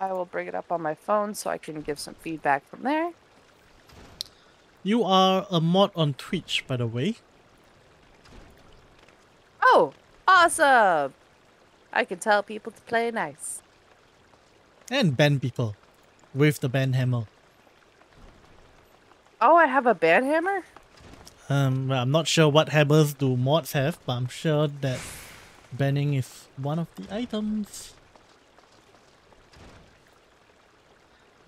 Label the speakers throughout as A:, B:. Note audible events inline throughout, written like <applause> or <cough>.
A: I will bring it up on my phone so I can give some feedback from there.
B: You are a mod on Twitch, by the way.
A: Oh, awesome! I can tell people to play nice.
B: And ban people with the ban hammer.
A: Oh, I have a ban hammer?
B: Um, well, I'm not sure what hammers do mods have, but I'm sure that banning is one of the items.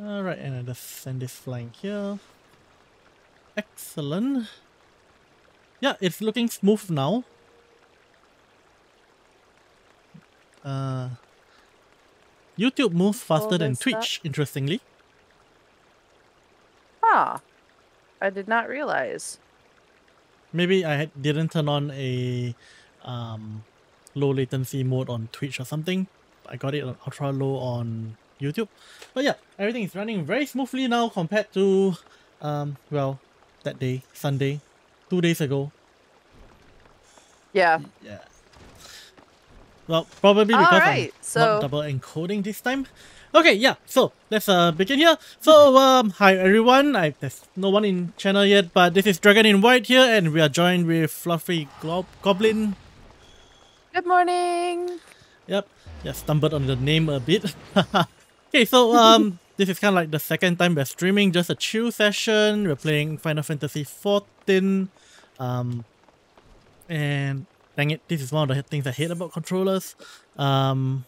B: Alright, and I just send this flying here. Excellent. Yeah, it's looking smooth now. Uh, YouTube moves faster than Twitch, interestingly.
A: Ah, I did not realize.
B: Maybe I didn't turn on a um, low latency mode on Twitch or something. I got it on ultra low on YouTube. But yeah, everything is running very smoothly now compared to, um, well, that day, Sunday, two days ago.
A: Yeah.
B: Yeah. Well, probably because
A: right,
B: I'm
A: so...
B: not double encoding this time. Okay, yeah, so let's uh, begin here. So, um, hi everyone. I, there's no one in channel yet, but this is Dragon in White here, and we are joined with Fluffy Glob Goblyn.
A: Good morning.
B: Yep, yeah, stumbled on the name a bit. <laughs> okay, so um, <laughs> this is kind of like the second time we're streaming, just a chill session. We're playing Final Fantasy XIV. Um, and dang it, this is one of the things I hate about controllers. Um,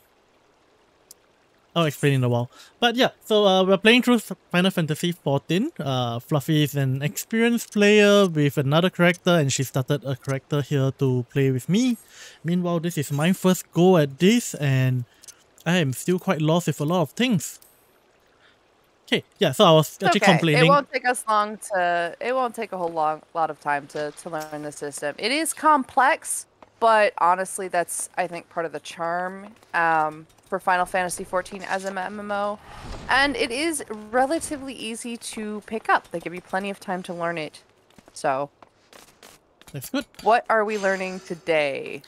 B: I'll explain in a while. But yeah, so uh, we're playing through Final Fantasy XIV. Uh, Fluffy is an experienced player with another character and she started a character here to play with me. Meanwhile, this is my first go at this and I am still quite lost with a lot of things. Okay, yeah, so I was actually
A: okay.
B: complaining.
A: It won't take us long to, it won't take a whole long lot of time to, to learn the system. It is complex, but honestly, that's, I think, part of the charm. Um, for Final Fantasy XIV as an MMO, and it is relatively easy to pick up. They give you plenty of time to learn it. So,
B: that's good.
A: What are we learning today?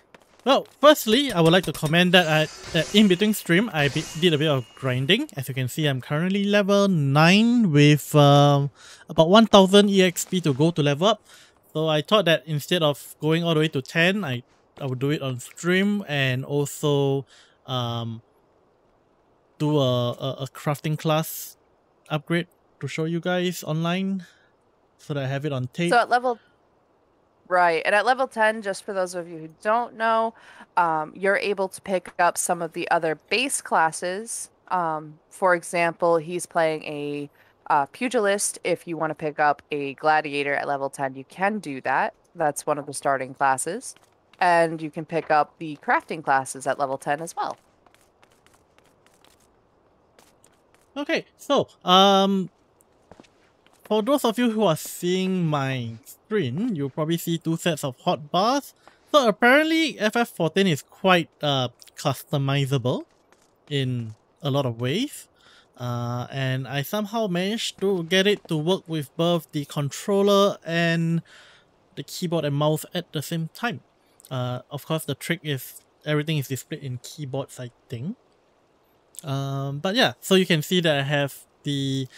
B: Well, firstly, I would like to comment that, I, that in between stream, I did a bit of grinding. As you can see, I'm currently level 9 with um, about 1000 EXP to go to level up. So I thought that instead of going all the way to 10, I, I would do it on stream and also um, do a, a, a crafting class upgrade to show you guys online so that I have it on tape.
A: So at level Right. And at level 10, just for those of you who don't know, um, you're able to pick up some of the other base classes. Um, for example, he's playing a uh, pugilist. If you want to pick up a gladiator at level 10, you can do that. That's one of the starting classes. And you can pick up the crafting classes at level 10 as well.
B: Okay, so um, for those of you who are seeing my screen, you'll probably see two sets of hotbars. So apparently FF14 is quite uh, customizable in a lot of ways. Uh, and I somehow managed to get it to work with both the controller and the keyboard and mouse at the same time. Uh, of course, the trick is everything is displayed in keyboards, I think. Um, but yeah, so you can see that I have the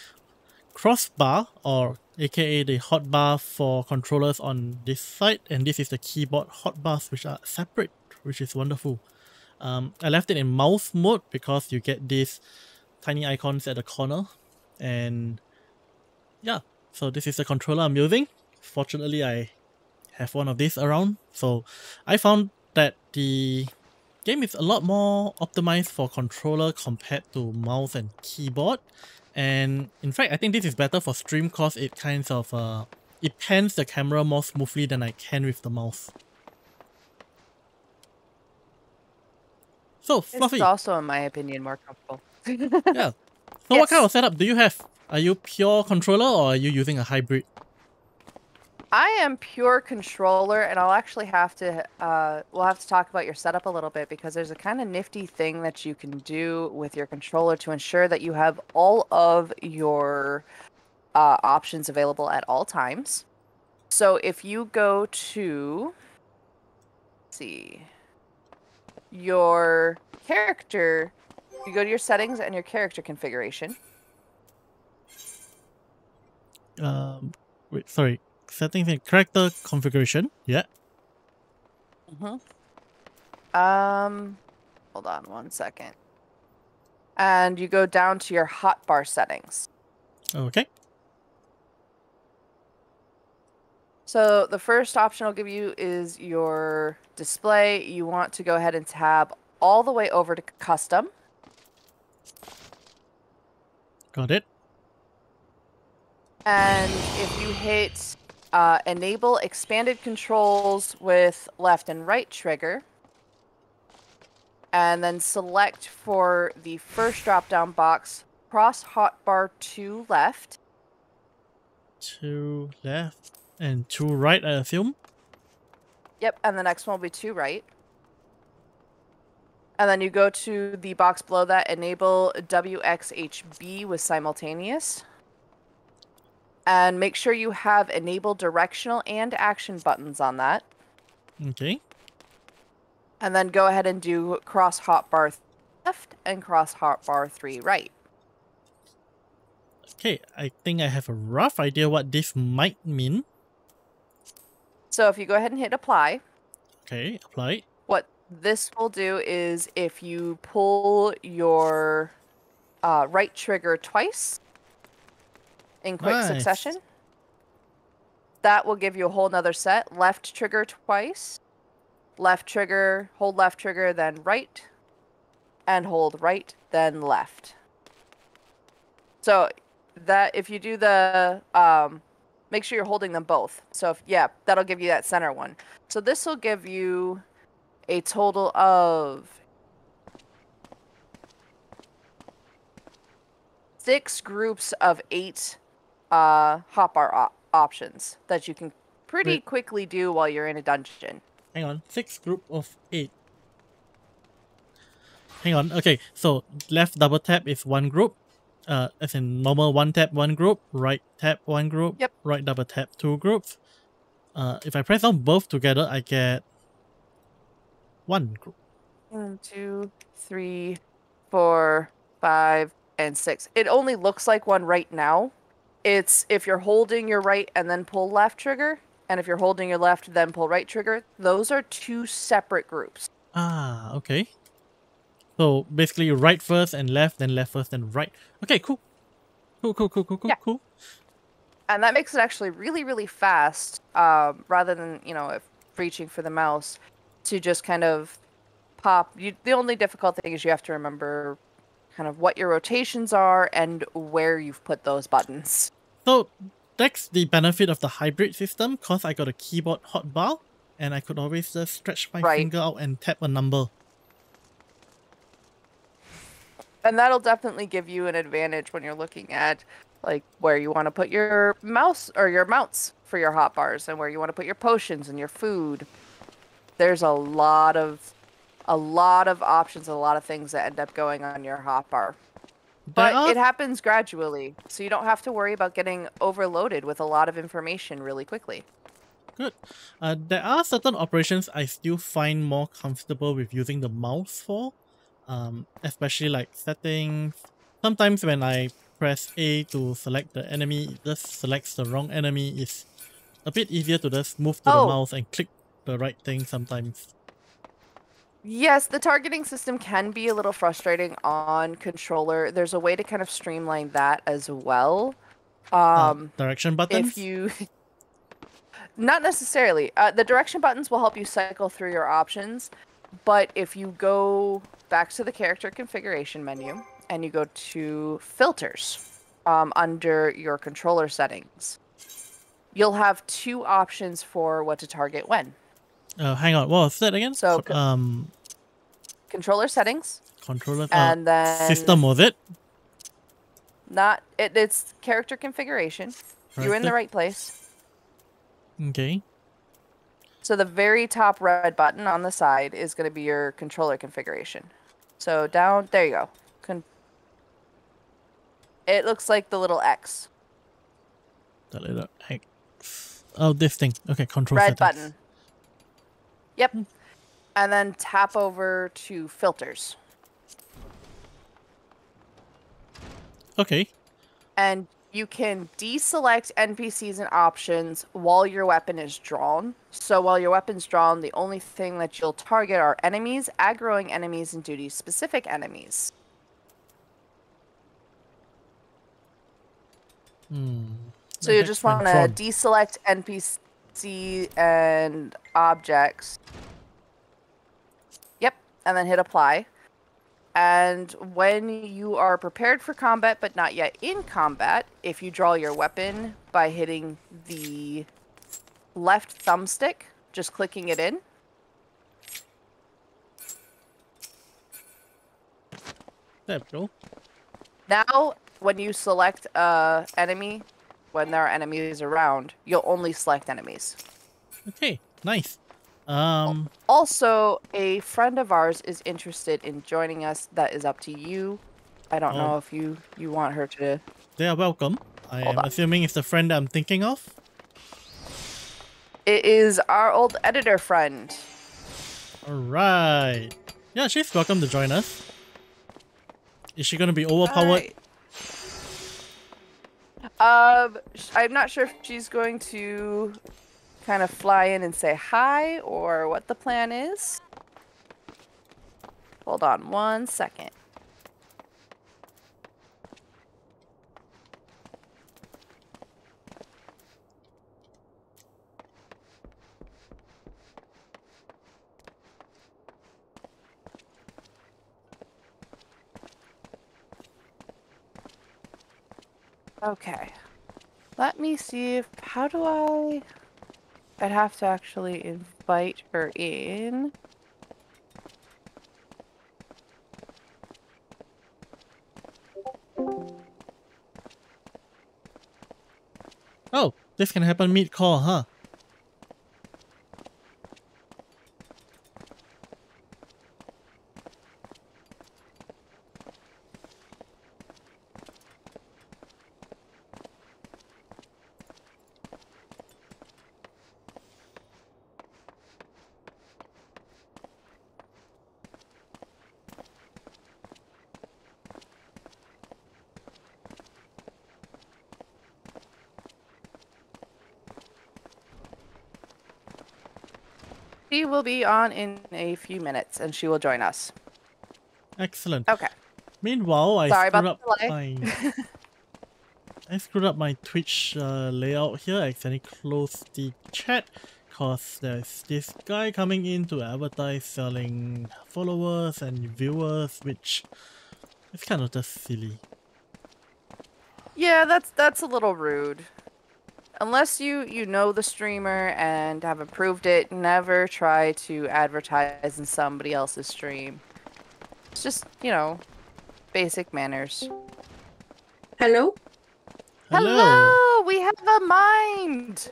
B: crossbar or aka the hotbar for controllers on this side and this is the keyboard hotbars which are separate which is wonderful. Um, I left it in mouse mode because you get these tiny icons at the corner and yeah so this is the controller I'm using. Fortunately I have one of these around so I found that the game is a lot more optimized for controller compared to mouse and keyboard. And in fact, I think this is better for stream cause it kind of uh, it pans the camera more smoothly than I can with the mouse. So Fluffy.
A: It's also, in my opinion, more comfortable.
B: yeah. <laughs> So yes. what kind of setup do you have? Are you pure controller or are you using a hybrid?
A: I am pure controller, and I'll actually have to, uh, we'll have to talk about your setup a little bit because there's a kind of nifty thing that you can do with your controller to ensure that you have all of your uh, options available at all times. So if you go to, see, your character you go to your settings and your character configuration.
B: Um, wait, sorry. Settings and character configuration. Yeah.
A: Mm-hmm. Um, hold on one second. And you go down to your hotbar settings.
B: Okay.
A: So the first option I'll give you is your display. You want to go ahead and tab all the way over to custom.
B: Got it.
A: And if you hit uh, enable expanded controls with left and right trigger, and then select for the first drop down box cross hotbar to left.
B: Two left and two right, I assume.
A: Yep, and the next one will be two right. And then you go to the box below that, enable WXHB with simultaneous. And make sure you have enable directional and action buttons on that.
B: Okay.
A: And then go ahead and do cross hotbar left and cross hotbar 3 right.
B: Okay, I think I have a rough idea what this might mean.
A: So if you go ahead and hit apply,
B: Okay, apply.
A: what this will do is if you pull your uh, right trigger twice in quick
B: Nice.
A: succession, that will give you a whole nother set. Left trigger twice, left trigger, hold left trigger, then right, and hold right, then left. So that if you do the um, make sure you're holding them both. So if yeah, that'll give you that center one. So this will give you a total of six groups of eight uh, hotbar op- options that you can pretty
B: Wait.
A: quickly do while you're in a dungeon.
B: Hang on. Six group of eight. Hang on. Okay, so left double tap is one group. Uh, as in normal one tap one group, right tap one group,
A: Yep.
B: right double tap two groups. Uh, if I press on both together, I get one group.
A: One, two, three, four, five, and six. It only looks like one right now. It's if you're holding your right and then pull left trigger, and if you're holding your left then pull right trigger. Those are two separate groups.
B: Ah, okay. So basically, right first and left, then left first and right. Okay, cool. Cool, cool, cool, cool, cool,
A: Yeah.
B: cool.
A: and that makes it actually really really fast um, rather than you know if reaching for the mouse to just kind of pop you the only difficult thing is you have to remember kind of what your rotations are and where you've put those buttons
B: So that's the benefit of the hybrid system, cause I got a keyboard hotbar, and I could always just stretch my
A: Right.
B: finger out and tap a number.
A: and that'll definitely give you an advantage when you're looking at like where you want to put your mouse or your mounts for your hotbars and where you want to put your potions and your food there's a lot of a lot of options a lot of things that end up going on your hot bar
B: There
A: but
B: are
A: it happens gradually so you don't have to worry about getting overloaded with a lot of information really quickly
B: good. Uh, there are certain operations I still find more comfortable with using the mouse for, um, especially like settings. Sometimes when I press A to select the enemy, it just selects the wrong enemy. It's a bit easier to just move to
A: Oh.
B: the mouse and click the right thing sometimes.
A: Yes, the targeting system can be a little frustrating on controller. There's a way to kind of streamline that as well.
B: Uh,
A: Um,
B: direction buttons.
A: if you <laughs> not necessarily uh, the direction buttons will help you cycle through your options but if you go back to the character configuration menu and you go to filters um, under your controller settings you'll have two options for what to target when
B: Uh, hang on, what was that again?
A: So,
B: um,
A: controller settings
B: controller uh,
A: and then
B: system was it?
A: not it, it's character configuration you're in the right place
B: Okay.
A: So the very top red button on the side is going to be your controller configuration. So down, there you go. Con- it looks like the little X.
B: The little X. Oh, this thing. Okay, control
A: red
B: settings.
A: button. Yep. And then tap over to filters.
B: Okay.
A: and you can deselect NPCs and options while your weapon is drawn. So while your weapon's drawn, the only thing that you'll target are enemies, aggroing enemies, and duty specific enemies.
B: Hmm.
A: So you just want to deselect NPC and objects. Yep, and then hit apply. And when you are prepared for combat but not yet in combat, if you draw your weapon by hitting the left thumbstick, just clicking it in,
B: we go.
A: now when you select a enemy, when there are enemies around, you'll only select enemies.
B: Okay, nice. Um,
A: Also, a friend of ours is interested in joining us. That is up to you. I don't know
B: Oh.
A: if you you want her to.
B: they are welcome. I
A: Hold
B: am
A: on.
B: assuming it's the friend I'm thinking of.
A: It is our old editor friend.
B: Alright. Yeah, she's welcome to join us. Is she gonna be overpowered?
A: Alright. Um, I'm not sure if she's going to kind of fly in and say hi or what the plan is. Hold on one second. Okay. Let me see if how do I I'd have to actually invite her in.
B: Oh, this can happen mid call, huh?
A: She will be on in a few minutes and she will join us.
B: Excellent.
A: Okay.
B: Meanwhile, I
A: Sorry
B: screwed
A: about
B: up
A: the
B: my <laughs> I screwed up my Twitch uh, layout here. I accidentally closed the chat because there's this guy coming in to advertise selling followers and viewers, which is kind of just silly.
A: Yeah, that's that's a little rude. Unless you you know the streamer and have approved it, never try to advertise in somebody else's stream. It's just, you know, basic manners.
C: Hello?
A: Hello, we have a mind.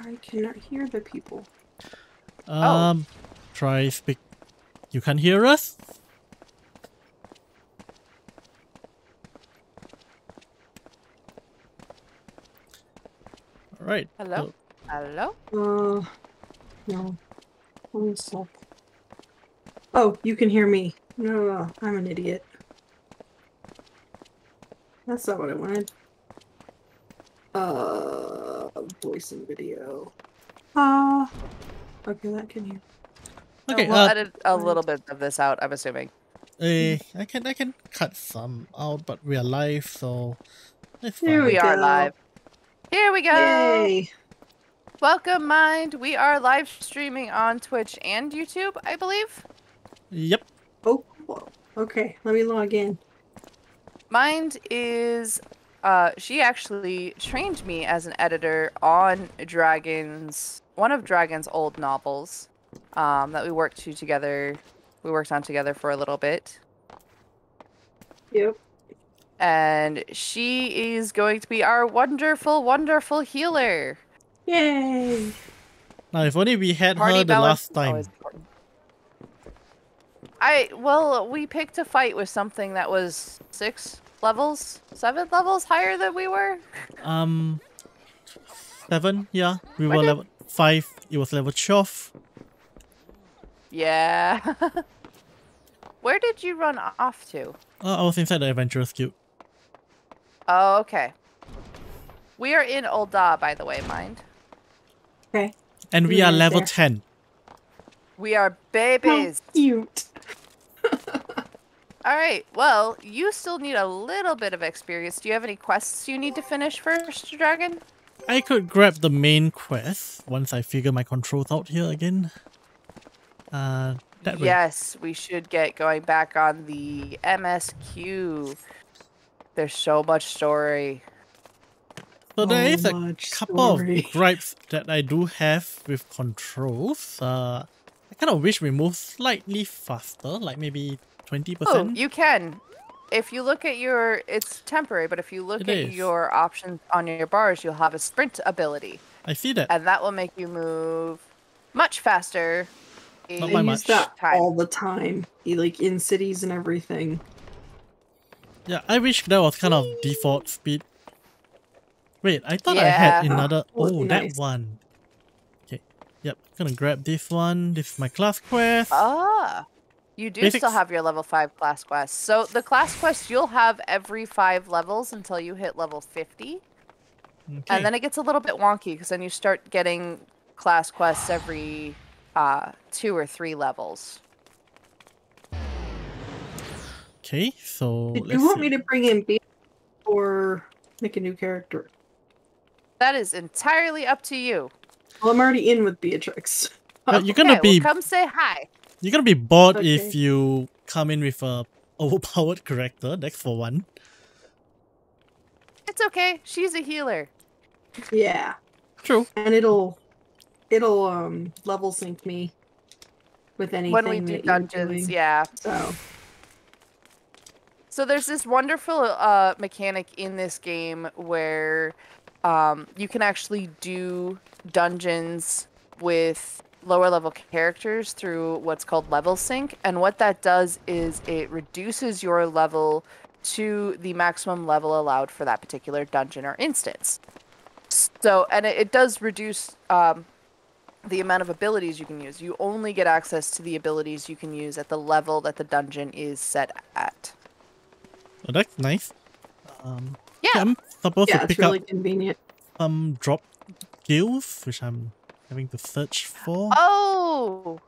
C: I cannot hear the people.
B: Um, try speak. You can hear us? Alright.
A: Hello? Hello?
C: Uh, no. One sec. Oh, you can hear me. No, I'm an idiot. That's not what I wanted. Uh, voice and video. Ah. okay, that can hear.
A: No,
B: Okay,
A: we'll
B: uh,
A: edit a little bit of this out, I'm assuming.
B: eh, I can I can cut some out, but we are live, so it's
C: There
B: fine.
A: We are live. Here we go.
C: Yay!
A: Welcome, Mind. We are live streaming on Twitch and YouTube, I believe.
B: Yep.
C: Oh, whoa. okay. Let me log in.
A: Mind is uh she actually trained me as an editor on Dragon's one of Dragon's old novels um that we worked to together we worked on together for a little bit
C: Yep.
A: And she is going to be our wonderful wonderful healer.
C: Yay!
B: Now, if only we had
A: Party
B: her the last time.
A: I well, we picked a fight with something that was six levels, seven levels higher than we were.
B: Um, seven. Yeah, we
A: Where
B: were level five. It was level twelve.
A: Yeah. <laughs> where did you run off to?
B: Uh, I was inside the adventurous guild.
A: Oh, okay. We are in Ul'dah, by the way, mind.
C: Okay.
B: And we
C: Yeah,
B: are level
C: there.
B: 10.
A: We are
C: How
A: babies.
C: cute. <laughs>
A: All right. Well, you still need a little bit of experience. Do you have any quests you need to finish first, Dragon?
B: I could grab the main quest once I figure my controls out here again. Uh, that way.
A: Yes, we should get going back on the MSQ. There's so much story.
B: So there
C: So
B: a couple
C: story.
B: of <laughs> gripes that I do have with controls. Uh, I kind of wish we move slightly faster, like maybe 20%.
A: Oh, you can. If you look at your, it's temporary, but if you look
B: It
A: at
B: is.
A: your options on your bars, you'll have a sprint ability,
B: I see that.
A: and that will make you move much faster.
B: Not
A: in
B: by
C: I
B: much.
C: use that all the time, like in cities and everything.
B: Yeah, I wish that was kind of default speed. Wait, I thought I had another. <laughs>
C: Oh,
B: Oh, that one. Okay, yep. Gonna grab this one. This is my class quest.
A: Ah, you do
B: Basics.
A: still have your level five class quest. So the class quest you'll have every five levels until you hit level fifty,
B: Okay.
A: and then it gets a little bit wonky because then you start getting class quests every uh, two or three levels.
B: Okay, so
C: Did you want
B: see.
C: me to bring in B or make a new character?
A: That is entirely up to you.
C: Well, I'm already in with Beatrix.
B: But you're gonna
A: Okay,
B: be
A: well, come say hi.
B: you're gonna be bored if you come in with a <laughs> overpowered character. That's for one.
A: It's okay. She's a healer.
C: yeah,
B: True.
C: and it'll it'll um level sync me with anything
A: when we do
C: that you're
A: dungeons,
C: doing.
A: yeah.
C: So
A: So there's this wonderful uh, mechanic in this game where um, you can actually do dungeons with lower level characters through what's called level sync, and what that does is it reduces your level to the maximum level allowed for that particular dungeon or instance. So, and it, it does reduce um, the amount of abilities you can use. You only get access to the abilities you can use at the level that the dungeon is set at.
B: Oh, that's nice. Um,
A: Yeah.
B: I'm supposed
C: yeah,
B: to
C: it's
B: pick
C: really
B: up
C: convenient.
B: some drop skills, which I'm having to search for.
A: Oh,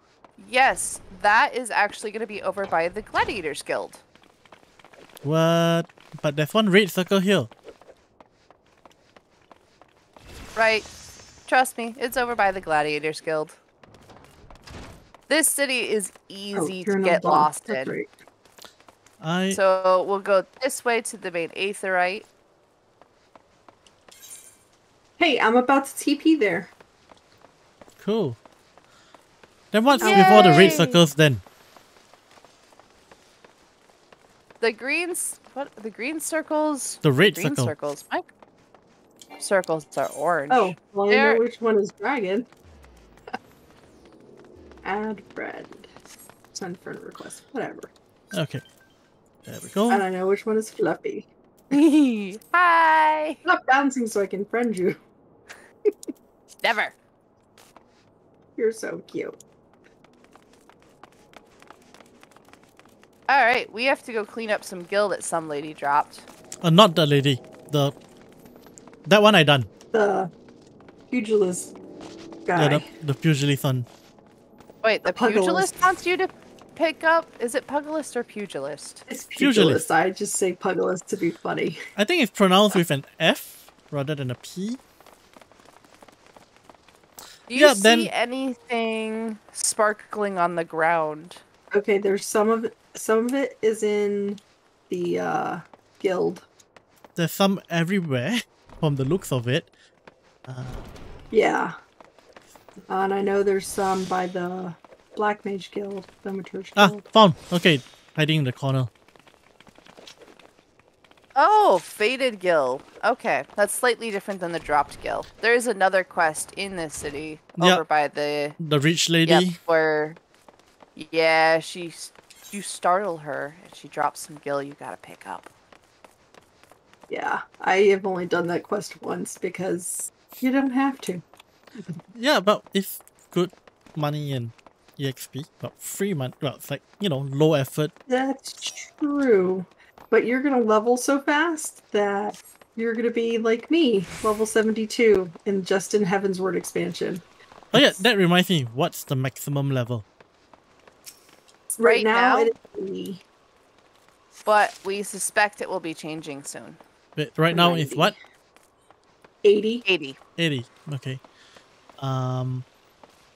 A: yes, that is actually going to be over by the Gladiators Guild.
B: What? But there's one red circle here.
A: Right. Trust me, it's over by the Gladiators Guild. This city is
C: Oh,
A: easy
C: you're
A: to get
C: Ul'dah,
A: lost
C: that's
A: in.
C: right.
B: I
A: So we'll go this way to the main Aetheryte.
C: Hey, I'm about to TP there.
B: cool. Then what's before the red circles then?
A: The greens, what? The green circles?
B: The red
A: green
B: circle.
A: circles. My circles are orange.
C: Oh, well, I know which one is dragon. <laughs> Add friend. Send friend request. Whatever.
B: Okay. There we go.
C: And I know which one is Fluffy. <laughs>
A: Hi.
C: Stop bouncing so I can friend you. <laughs>
A: Never.
C: You're so cute.
A: All right, we have to go clean up some gil that some lady dropped.
B: Uh, not the lady. The that one I done.
C: The pugilist guy.
B: Yeah, the, the pugilist one.
A: Wait, the
C: Pugilist.
A: pugilist wants you to pick up. Is it pugilist or pugilist?
C: It's
B: Pugilist.
C: pugilist. I just say pugilist to be funny.
B: I think it's pronounced with an F rather than a P.
A: Do you
B: Yeah,
A: see
B: then-
A: anything sparkling on the ground?
C: Okay, there's some of it. Some of it is in the uh, guild.
B: There's some everywhere <laughs> from the looks of it. Uh,
C: Yeah. And I know there's some by the Black Mage Guild, the Thaumaturge
B: ah,
C: Guild.
B: found. Okay, hiding in the corner.
A: Oh, faded gil. Okay, that's slightly different than the dropped gil. There is another quest in this city
B: Yeah.
A: over by the
B: The rich lady.
A: yep where. Yeah, she you startle her and she drops some gil you gotta pick up.
C: Yeah, I have only done that quest once because you don't have to.
B: Yeah, but it's good money and EXP, well, free money. Well, it's like you know, low effort.
C: That's true. But you're gonna level so fast that you're gonna be like me, level 72 in just in Heavensward expansion.
B: Oh yeah, that reminds me. What's the maximum level?
C: Right,
A: Right
C: now,
A: now?
C: it is me.
A: But we suspect it will be changing soon.
B: Wait, right now it's what?
C: 80.
A: 80.
B: 80. Okay. Um.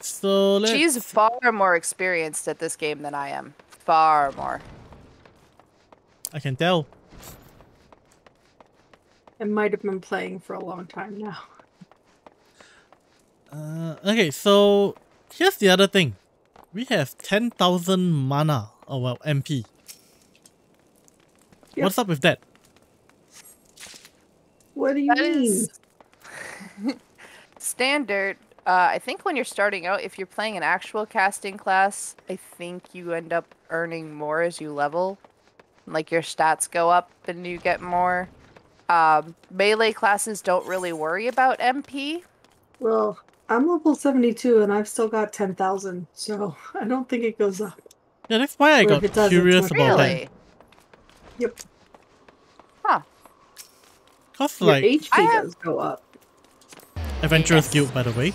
B: So let's.
A: She's far more experienced at this game than I am. Far more.
B: I can tell.
C: I might have been playing for a long time now.
B: Uh, okay, so here's the other thing. We have 10,000 mana, or well, MP.
C: Yep.
B: What's up with that?
C: What do you
A: That
C: mean?
A: is <laughs> standard. Uh, I think when you're starting out, if you're playing an actual casting class, I think you end up earning more as you level. Like your stats go up and you get more. Um, melee classes don't really worry about MP.
C: Well, I'm level 72 and I've still got 10,000, so <laughs> I don't think it goes up.
B: Yeah, that's why I
C: Or
B: got
C: it does, it's
B: curious
C: much
B: about
A: Really?
B: that.
C: Yep.
B: Cause
C: Your HP
A: I have-
C: does go up.
B: Adventurous
A: Yes.
B: Guild, by the way.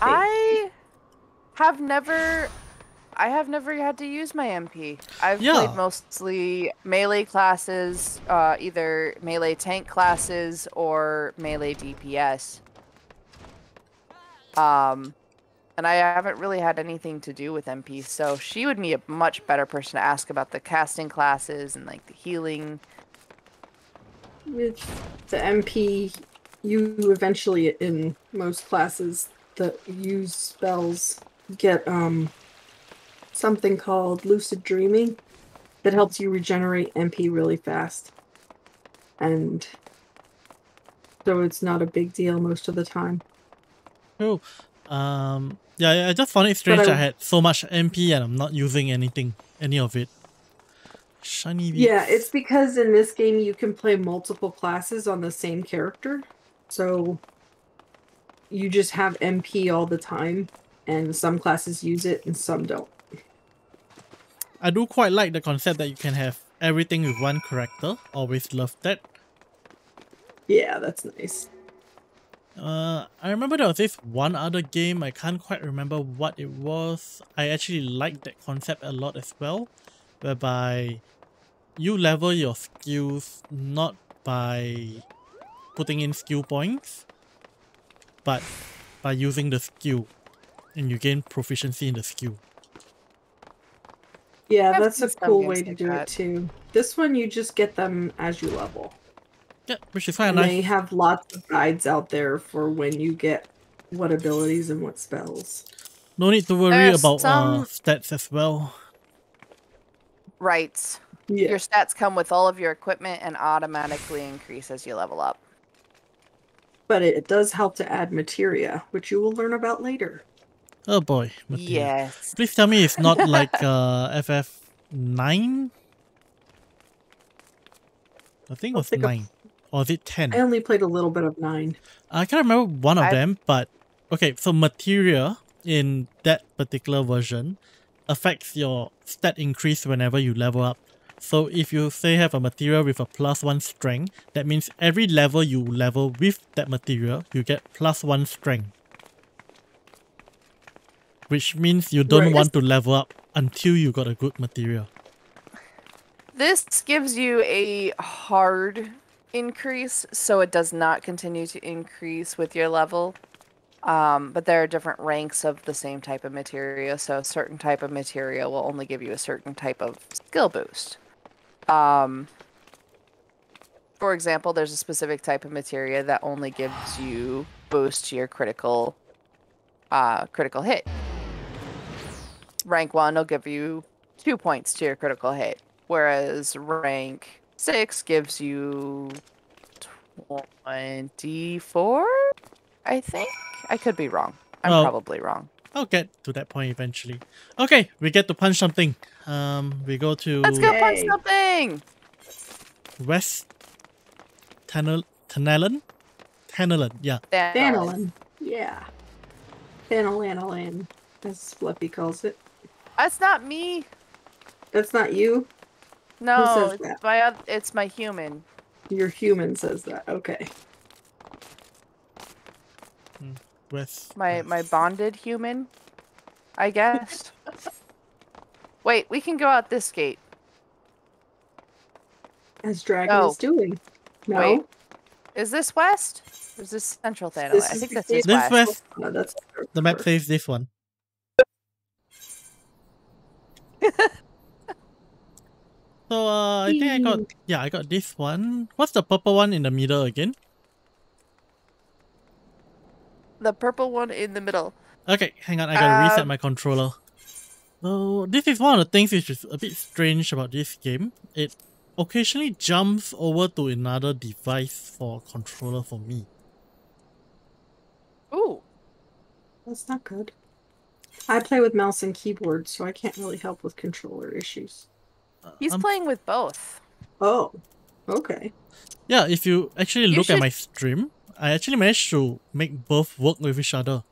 A: I <laughs> have never I have never had to use my MP. I've
B: Yeah.
A: played mostly melee classes, uh, either melee tank classes or melee DPS. Um, and I haven't really had anything to do with MP, so she would be a much better person to ask about the casting classes and like the healing.
C: With the MP, you eventually, in most classes that use spells, get um something called lucid dreaming that helps you regenerate MP really fast. And so it's not a big deal most of the time.
B: Cool. Um. Yeah, I just found it strange
C: I-
B: I had so much MP and I'm not using anything, any of it. Shiny.
C: Yeah, it's because in this game you can play multiple classes on the same character. So you just have MP all the time, and some classes use it and some don't.
B: I do quite like the concept that you can have everything with one character. Always loved that.
C: Yeah, that's nice.
B: Uh, I remember there was this one other game. I can't quite remember what it was. I actually liked that concept a lot as well, whereby you level your skills not by putting in skill points, but by using the skill, and you gain proficiency in the skill.
C: Yeah, that's a cool way to do
A: that.
C: it too. This one you just get them as you level.
B: Yeah, which is quite
C: And
B: nice.
C: they have lots of guides out there for when you get what abilities and what spells.
B: No need to worry
A: There's
B: about uh, stats as well.
A: Right.
C: Yeah.
A: Your stats come with all of your equipment and automatically increase as you level up.
C: But it, it does help to add materia, which you will learn about later.
B: Oh boy. material.
A: Yes.
B: Please tell me it's not <laughs> like uh, FF9? I think it
C: I'll
B: was
C: think of-
B: 9. Or is it 10?
C: I only played a little bit of nine.
B: I can't remember one of
A: I-
B: them, but okay, so materia in that particular version affects your stat increase whenever you level up. So if you say have a materia with a plus one strength, that means every level you level with that materia, you get plus one strength. Which means you don't
C: Right.
B: want to level up until you got a good materia.
A: This gives you a hard increase, so it does not continue to increase with your level. Um, but there are different ranks of the same type of materia, so a certain type of materia will only give you a certain type of skill boost. Um, for example, there's a specific type of materia that only gives you boost to your critical uh, critical hit. Rank one will give you two points to your critical hit, whereas rank six gives you 24, I think. I could be wrong. I'm
B: Well-
A: probably wrong.
B: I'll get to that point eventually. Okay, we get to punch something. Um, we go to
A: Let's go punch something!
B: West Tanel Thanalan? Thanalan, yeah.
A: Thanos.
C: Danilin. Yeah. Panelanalan, as Fluffy calls it.
A: That's not me.
C: That's not you.
A: No,
C: says
A: it's
C: that?
A: my it's my human.
C: Your human says that. Okay.
B: West.
A: My
B: west.
A: my bonded human. I guess. <laughs> Wait, we can go out this gate.
C: As Dragon
A: Oh.
C: is doing. No.
A: Wait. Is this west? Or is this central Thanos?
C: This
A: I think
C: the
A: this
C: gate-
A: is
B: This
A: west.
B: west.
C: No, that's
B: The map says this one. <laughs> so uh, I think I got yeah I got this one. What's the purple one in the middle again?
A: The purple one in the middle.
B: Okay, hang on, I gotta reset
A: Um,
B: my controller. So this is one of the things which is a bit strange about this game. It occasionally jumps over to another device for controller for me.
A: Ooh.
C: That's not good. I play with mouse and keyboard, so I can't really help with controller issues.
B: Uh,
A: He's
B: um,
A: playing with both.
C: Oh. Okay.
B: Yeah, if you actually
A: You
B: look at my stream, I actually managed to make both work with each other.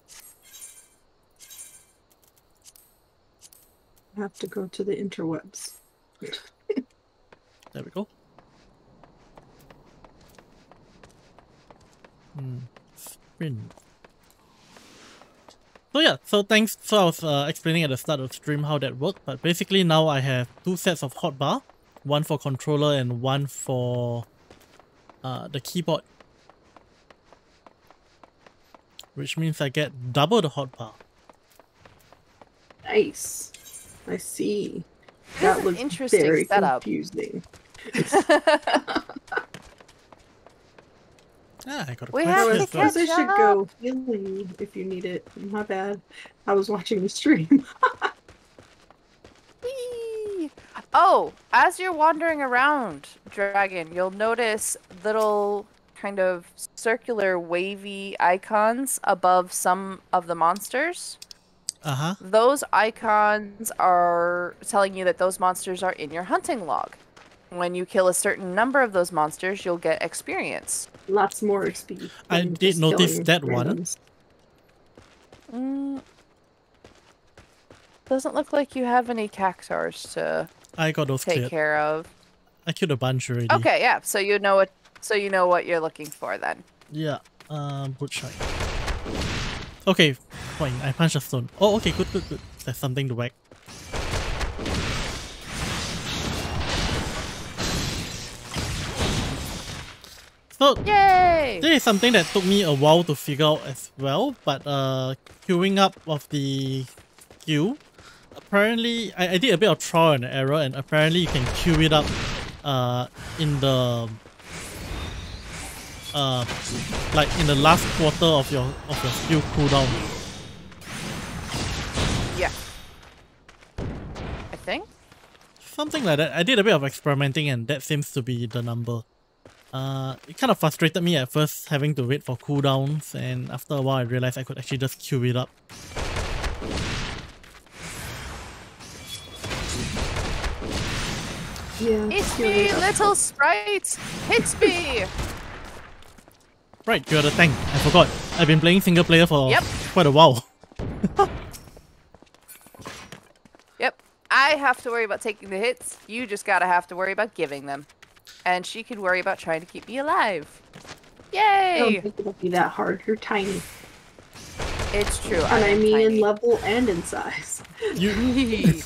C: I have to go to the interwebs.
B: There we go. Hmm. Sprint. So yeah, so thanks. So I was uh, explaining at the start of the stream how that worked, but basically now I have two sets of hotbar, one for controller and one for uh, the keyboard. Which means I get double the hotbar.
C: Nice. I see.
A: This
C: That
A: is
C: was
A: an interesting
C: very
A: setup.
C: confusing. <laughs>
B: Ah, I got a
A: We have
C: I
A: to
B: here
C: suppose
B: first.
C: I should
A: up.
C: go heal you if you need it. My bad. I was watching the stream. <laughs>
A: Oh, as you're wandering around, Dragon, you'll notice little kind of circular wavy icons above some of the monsters.
B: Uh huh.
A: Those icons are telling you that those monsters are in your hunting log. When you kill a certain number of those monsters, you'll get experience.
C: Lots more XP.
B: I did notice that one.
A: Mm, doesn't look like you have any cactuars to
B: I got those
A: take
B: cleared.
A: care of.
B: I killed a bunch already.
A: Okay, yeah. So you know what. So you know what you're looking for then.
B: Yeah, um, good shot. Okay, fine, I punched a stone. Oh, okay, good, good, good. There's something to whack. So,
A: Yay!
B: this is something that took me a while to figure out as well, but uh, queuing up of the queue, apparently, I, I did a bit of trial and error, and apparently you can queue it up uh, in the uh, like in the last quarter of your of your skill cooldown.
A: Yeah. I think.
B: Something like that. I did a bit of experimenting and that seems to be the number. Uh, it kind of frustrated me at first having to wait for cooldowns and after a while I realized I could actually just queue it up.
C: Yeah.
A: It's me, little sprite! It's me!
B: Right, you're the tank. I forgot. I've been playing single player for
A: Yep.
B: quite a while. <laughs>
A: Yep. I have to worry about taking the hits. You just gotta have to worry about giving them. And she can worry about trying to keep me alive.
C: I don't
A: Yay!
C: think it'll be that hard. You're tiny.
A: It's true.
C: And I
A: am
C: mean in level and in size.
B: You <laughs>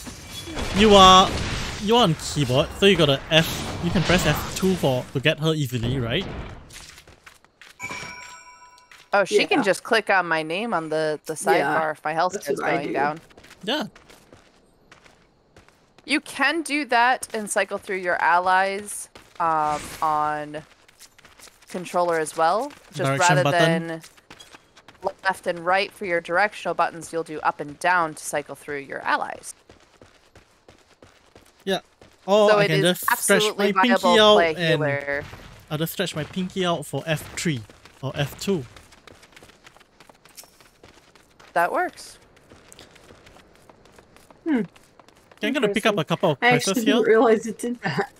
B: you are you're on keyboard, so you got a F you can press F2 for to get her easily, right?
A: Oh, she
C: Yeah.
A: can just click on my name on the, the sidebar
C: Yeah,
A: if my health
C: that's
A: starts
C: what I
A: going
C: do.
A: down.
B: Yeah.
A: You can do that and cycle through your allies um, on controller as well. Just
B: Direction
A: rather
B: button.
A: than left and right for your directional buttons, you'll do up and down to cycle through your allies.
B: Yeah. Oh,
A: so
B: I
A: it
B: can just stretch my pinky out and. I'll just stretch my pinky out for F3 or F2.
A: That works.
B: Okay, I'm gonna pick up a couple of
C: I
B: quests
C: actually
B: here.
C: didn't realize it did that.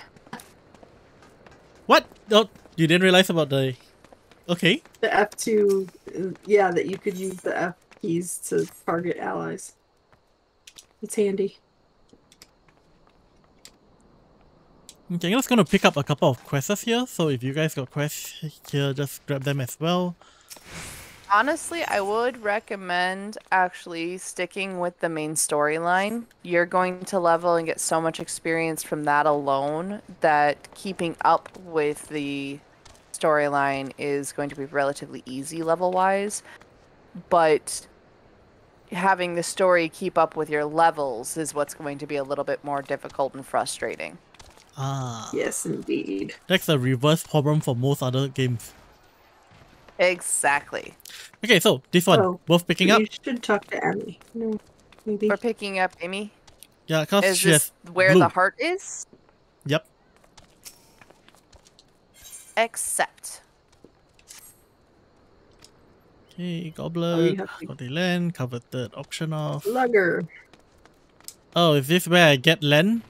B: What? Oh, you didn't realize about the... Okay.
C: The F2, uh, yeah, that you could use the F keys to target allies. It's handy.
B: Okay, I'm just gonna pick up a couple of quests here. So if you guys got quests here, just grab them as well.
A: Honestly, I would recommend actually sticking with the main storyline. You're going to level and get so much experience from that alone that keeping up with the storyline is going to be relatively easy level wise. But having the story keep up with your levels is what's going to be a little bit more difficult and frustrating.
B: Ah,
C: Yes, indeed.
B: that's a reverse problem for most other games.
A: Exactly.
B: Okay, so this one
C: Oh,
B: worth picking up.
C: You should talk to Amy. No, maybe.
A: We're picking up Amy.
B: Yeah, cause
A: Is
B: she
A: this
B: has
A: where
B: blue.
A: the heart is?
B: Yep.
A: Accept.
B: Okay,
C: Oh,
B: goblet,
C: you have to-
B: got the land, covered the option off.
C: Lugger.
B: Oh, is this where I get land?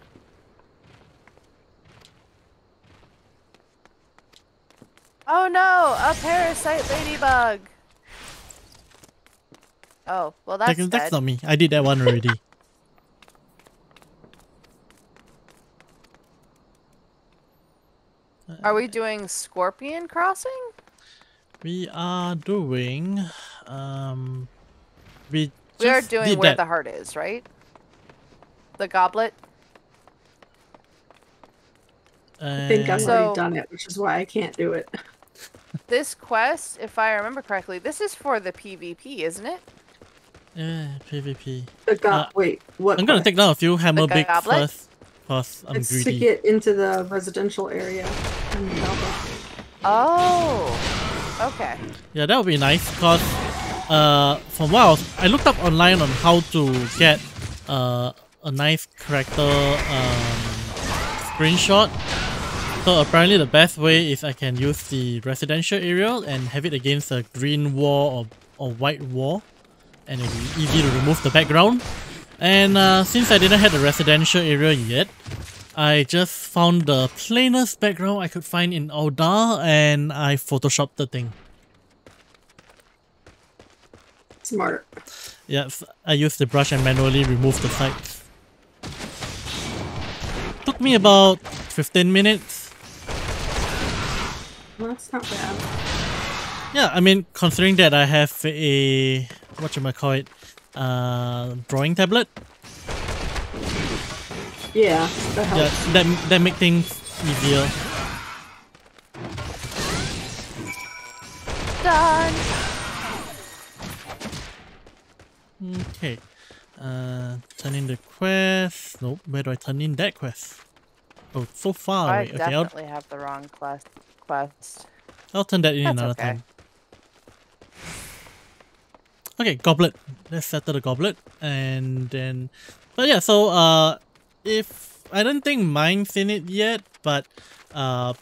A: No, a parasite ladybug. Oh, well that's
B: That's, that's
A: dead.
B: not me. I did that one already. <laughs>
A: Are we doing Scorpion Crossing?
B: we are doing. Um, we
A: We are doing where
B: that.
A: the heart is, right? The goblet.
C: I think I've
B: and-
A: So-
C: already done it, which is why I can't do it.
A: This quest, if I remember correctly, this is for the PvP, isn't it?
B: Yeah, PvP.
C: The go-
B: Uh,
C: wait, what?
B: I'm gonna
C: quest?
B: take down a few hammer big
A: goblet?
B: first. Cause I'm
C: It's to get into the residential area.
A: Oh. Okay.
B: Yeah, that would be nice because uh, from what I, was, I looked up online on how to get uh, a nice character um, screenshot. So apparently the best way is I can use the residential area and have it against a green wall or, or white wall and it'll be easy to remove the background. And uh, since I didn't have the residential area yet, I just found the plainest background I could find in Ul'dah and I photoshopped the thing.
C: Smart.
B: Yes, I used the brush and manually removed the sides. Took me about 15 minutes.
C: Well, that's not bad.
B: Yeah, I mean, considering that I have a, what you might call it, uh, drawing tablet.
C: Yeah, that
B: Yeah, that, that make things easier.
A: Done.
B: Okay. Uh, turn in the quest. Nope, where do I turn in that quest? Oh, so far
A: I
B: away. Okay, I'll,
A: definitely have the wrong quest. Quest.
B: I'll turn that in
A: That's
B: another
A: okay.
B: time. Okay, goblet. Let's settle the goblet, and then, but yeah. So uh, if I don't think mine's in it yet, but uh,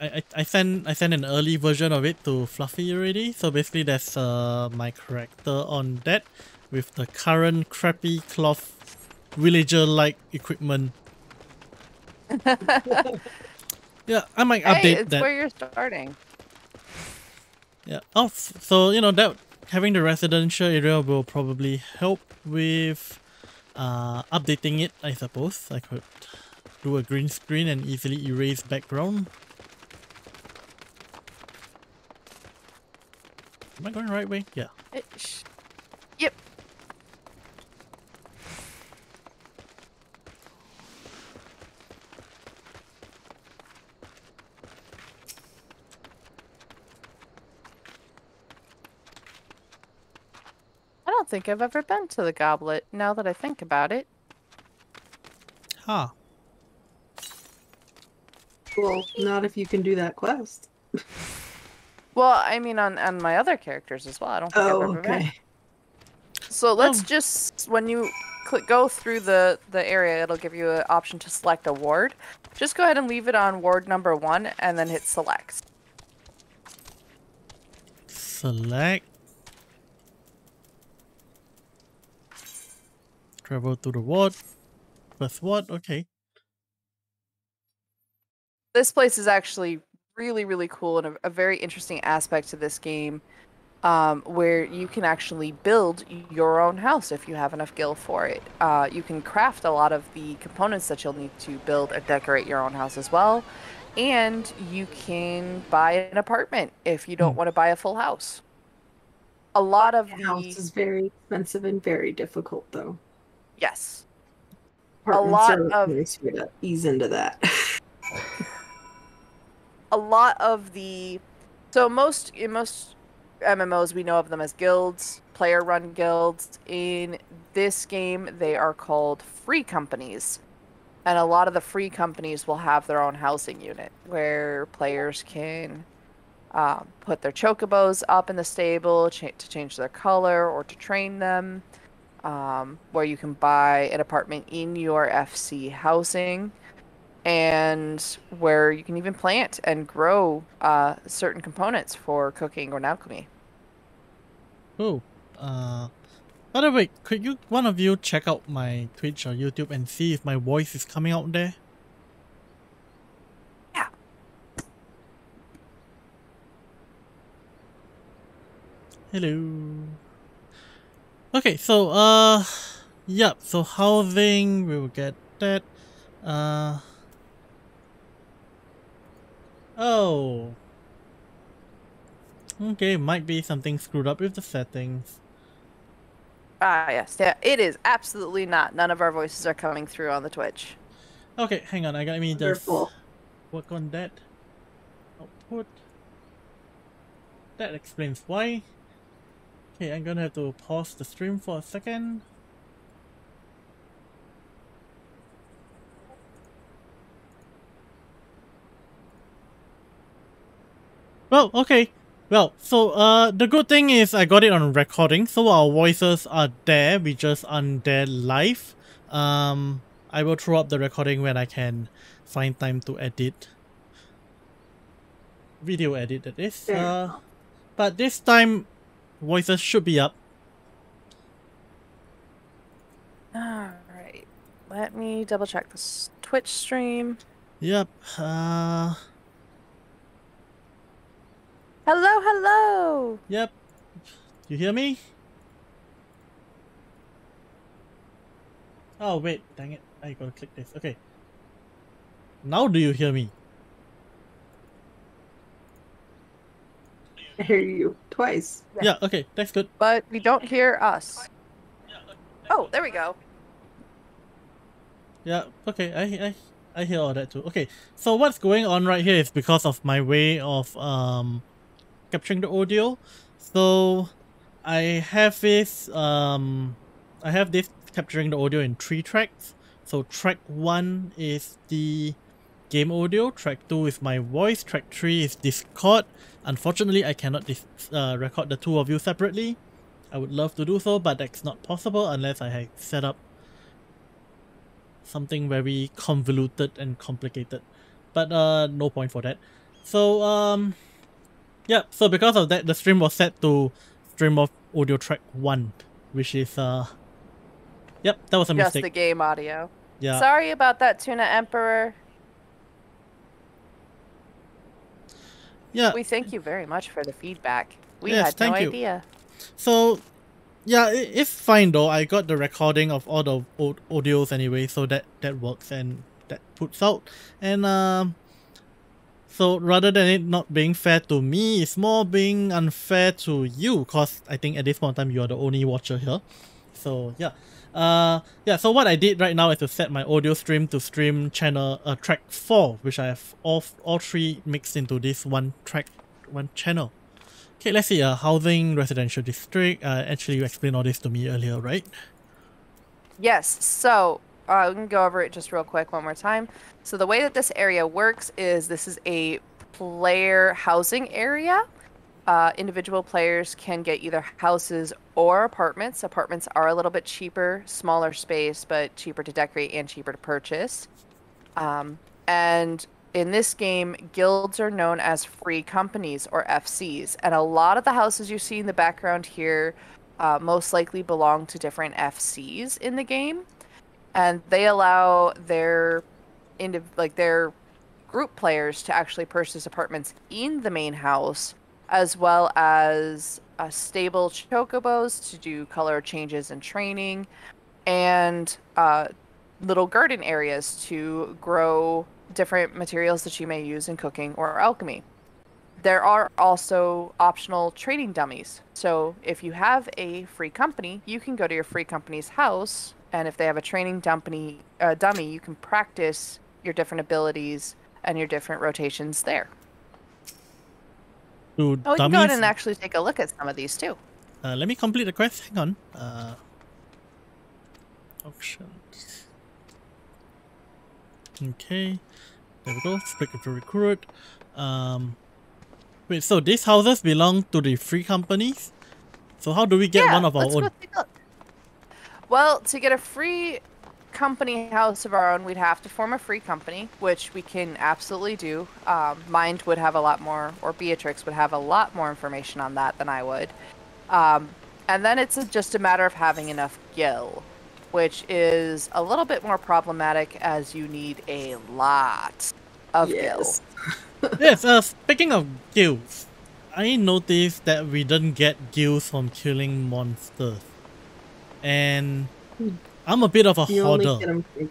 B: I I, I sent I sent an early version of it to Fluffy already. So basically, that's uh my character on that with the current crappy cloth villager like equipment. <laughs> yeah, I might update
A: hey, it's
B: that.
A: where you're starting.
B: Yeah. Oh, so you know that having the residential area will probably help with uh, updating it. I suppose I could do a green screen and easily erase background. Am I going the right way? Yeah.
A: Don't think I've ever been to the goblet now that I think about it.
B: Huh.
C: Well, not if you can do that quest.
A: Well, I mean on, on my other characters as well. I don't think
C: Oh,
A: I've ever been.
C: okay.
A: So let's
B: Oh.
A: just when you click go through the the area, it'll give you an option to select a ward. Just go ahead and leave it on ward number one, and then hit select.
B: Select. Travel to the ward. First ward. Okay.
A: This place is actually really really cool and a, a very interesting aspect to this game. um, where you can actually build your own house if you have enough gil for it. Uh, you can craft a lot of the components that you'll need to build and decorate your own house as well. And you can buy an apartment if you don't
B: Hmm.
A: want to buy a full house. A lot of
C: The
A: the
C: house is very expensive and very difficult, though.
A: Yes,
C: Apartments
A: lot of-
C: to ease into that. <laughs>
A: a lot of the so most in most MMOs we know of them as guilds, player run guilds. In this game they are called free companies. And a lot of the free companies will have their own housing unit where players can um, put their chocobos up in the stable cha- to change their color or to train them. Um, where you can buy an apartment in your FC housing and where you can even plant and grow uh, certain components for cooking or alchemy.
B: Oh, uh, by the way, could you one of you check out my Twitch or YouTube and see if my voice is coming out there?
A: Yeah.
B: Hello. Okay, so uh, yep. So housing, we will get that. Uh. Oh. Okay, might be something screwed up with the settings.
A: Ah, yes, yeah, it is absolutely not. None of our voices are coming through on the Twitch.
B: Okay, hang on. I got me just work on that. Output. That explains why. Okay, I'm gonna have to pause the stream for a second. Well, okay. Well, so uh, the good thing is I got it on recording, so our voices are there. We just aren't there live. Um, I will throw up the recording when I can find time to edit. Video edit that is. Uh, but this time, voices should be up.
A: All right, let me double check this Twitch stream.
B: Yep. Uh,
A: Hello, hello.
B: yep. You hear me? Oh wait, dang it! I gotta click this. Okay. Now do you hear me?
C: I <laughs> hear you twice.
B: Yeah. Okay, that's good.
A: But we don't hear us. Oh, there we go.
B: Yeah, okay, I, I I hear all that too. Okay, so what's going on right here is because of my way of um capturing the audio. So I have this um I have this capturing the audio in three tracks. So track one is the game audio, track two is my voice, track three is Discord. Unfortunately, I cannot dis- uh, record the two of you separately. I would love to do so, but that's not possible unless I have set up something very convoluted and complicated. But uh no point for that. So um yeah, so because of that the stream was set to stream of audio track one, which is uh Yep, that was a
A: Just
B: mistake.
A: the game audio.
B: yeah.
A: Sorry about that, Tuna Emperor.
B: Yeah.
A: We thank you very much for the feedback. We
B: Yes,
A: had no
B: thank you.
A: idea.
B: So, yeah, it's fine though. I got the recording of all the au- audios anyway, so that that works and that puts out. And um, so rather than it not being fair to me, it's more being unfair to you, cause I think at this point in time you are the only watcher here. So yeah. Uh, yeah, so what I did right now is to set my audio stream to stream channel uh, track 4, which I have all, all three mixed into this one track, one channel. Okay, let's see. Uh, housing residential district. Uh, actually, you explained all this to me earlier, right?
A: Yes, so uh, we can go over it just real quick one more time. So the way that this area works is this is a player housing area. Uh, individual players can get either houses or apartments. Apartments are a little bit cheaper, smaller space, but cheaper to decorate and cheaper to purchase. Um, and in this game, guilds are known as free companies or FCs. And a lot of the houses you see in the background here uh, most likely belong to different FCs in the game. And they allow their indiv- like their group players to actually purchase apartments in the main house as well as uh, stable chocobos to do color changes and training, and uh, little garden areas to grow different materials that you may use in cooking or alchemy. There are also optional trading dummies. So if you have a free company, you can go to your free company's house, and if they have a training dummy, uh, dummy, you can practice your different abilities and your different rotations there.
B: Do
A: Oh, we can go ahead and actually take a look at some of these too.
B: uh, let me complete the quest. Hang on. Uh, options. Okay. There we go. Speak to recruit. Um, wait, so these houses belong to the free companies? So how do we get
A: yeah,
B: one of our own?
A: Go take a look. Well, to get a free company house of our own, we'd have to form a free company, which we can absolutely do. Um, Mind would have a lot more, or Beatrix would have a lot more information on that than I would. Um, and then it's a, just a matter of having enough gil, which is a little bit more problematic as you need a lot of
C: Yes. <laughs>
B: yes, uh, speaking of guilds, I noticed that we didn't get guilds from killing monsters. And
C: Hmm.
B: I'm a bit of a
C: You only
B: hoarder.
C: get them from.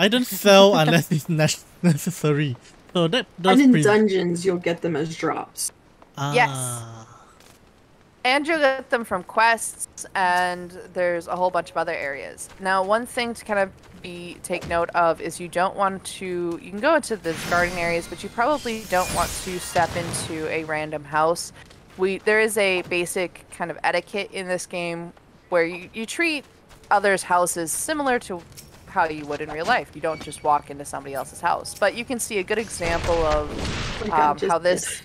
B: I don't sell unless it's ne- <laughs> necessary. So that does
C: And in
B: pre-
C: dungeons, you'll get them as drops.
A: Yes.
B: Ah.
A: And you get them from quests, and there's a whole bunch of other areas. Now, one thing to kind of be take note of is you don't want to. You can go into the garden areas, but you probably don't want to step into a random house. We there is a basic kind of etiquette in this game where you, you treat others' houses similar to how you would in real life. You don't just walk into somebody else's house. But you can see a good example of um, how this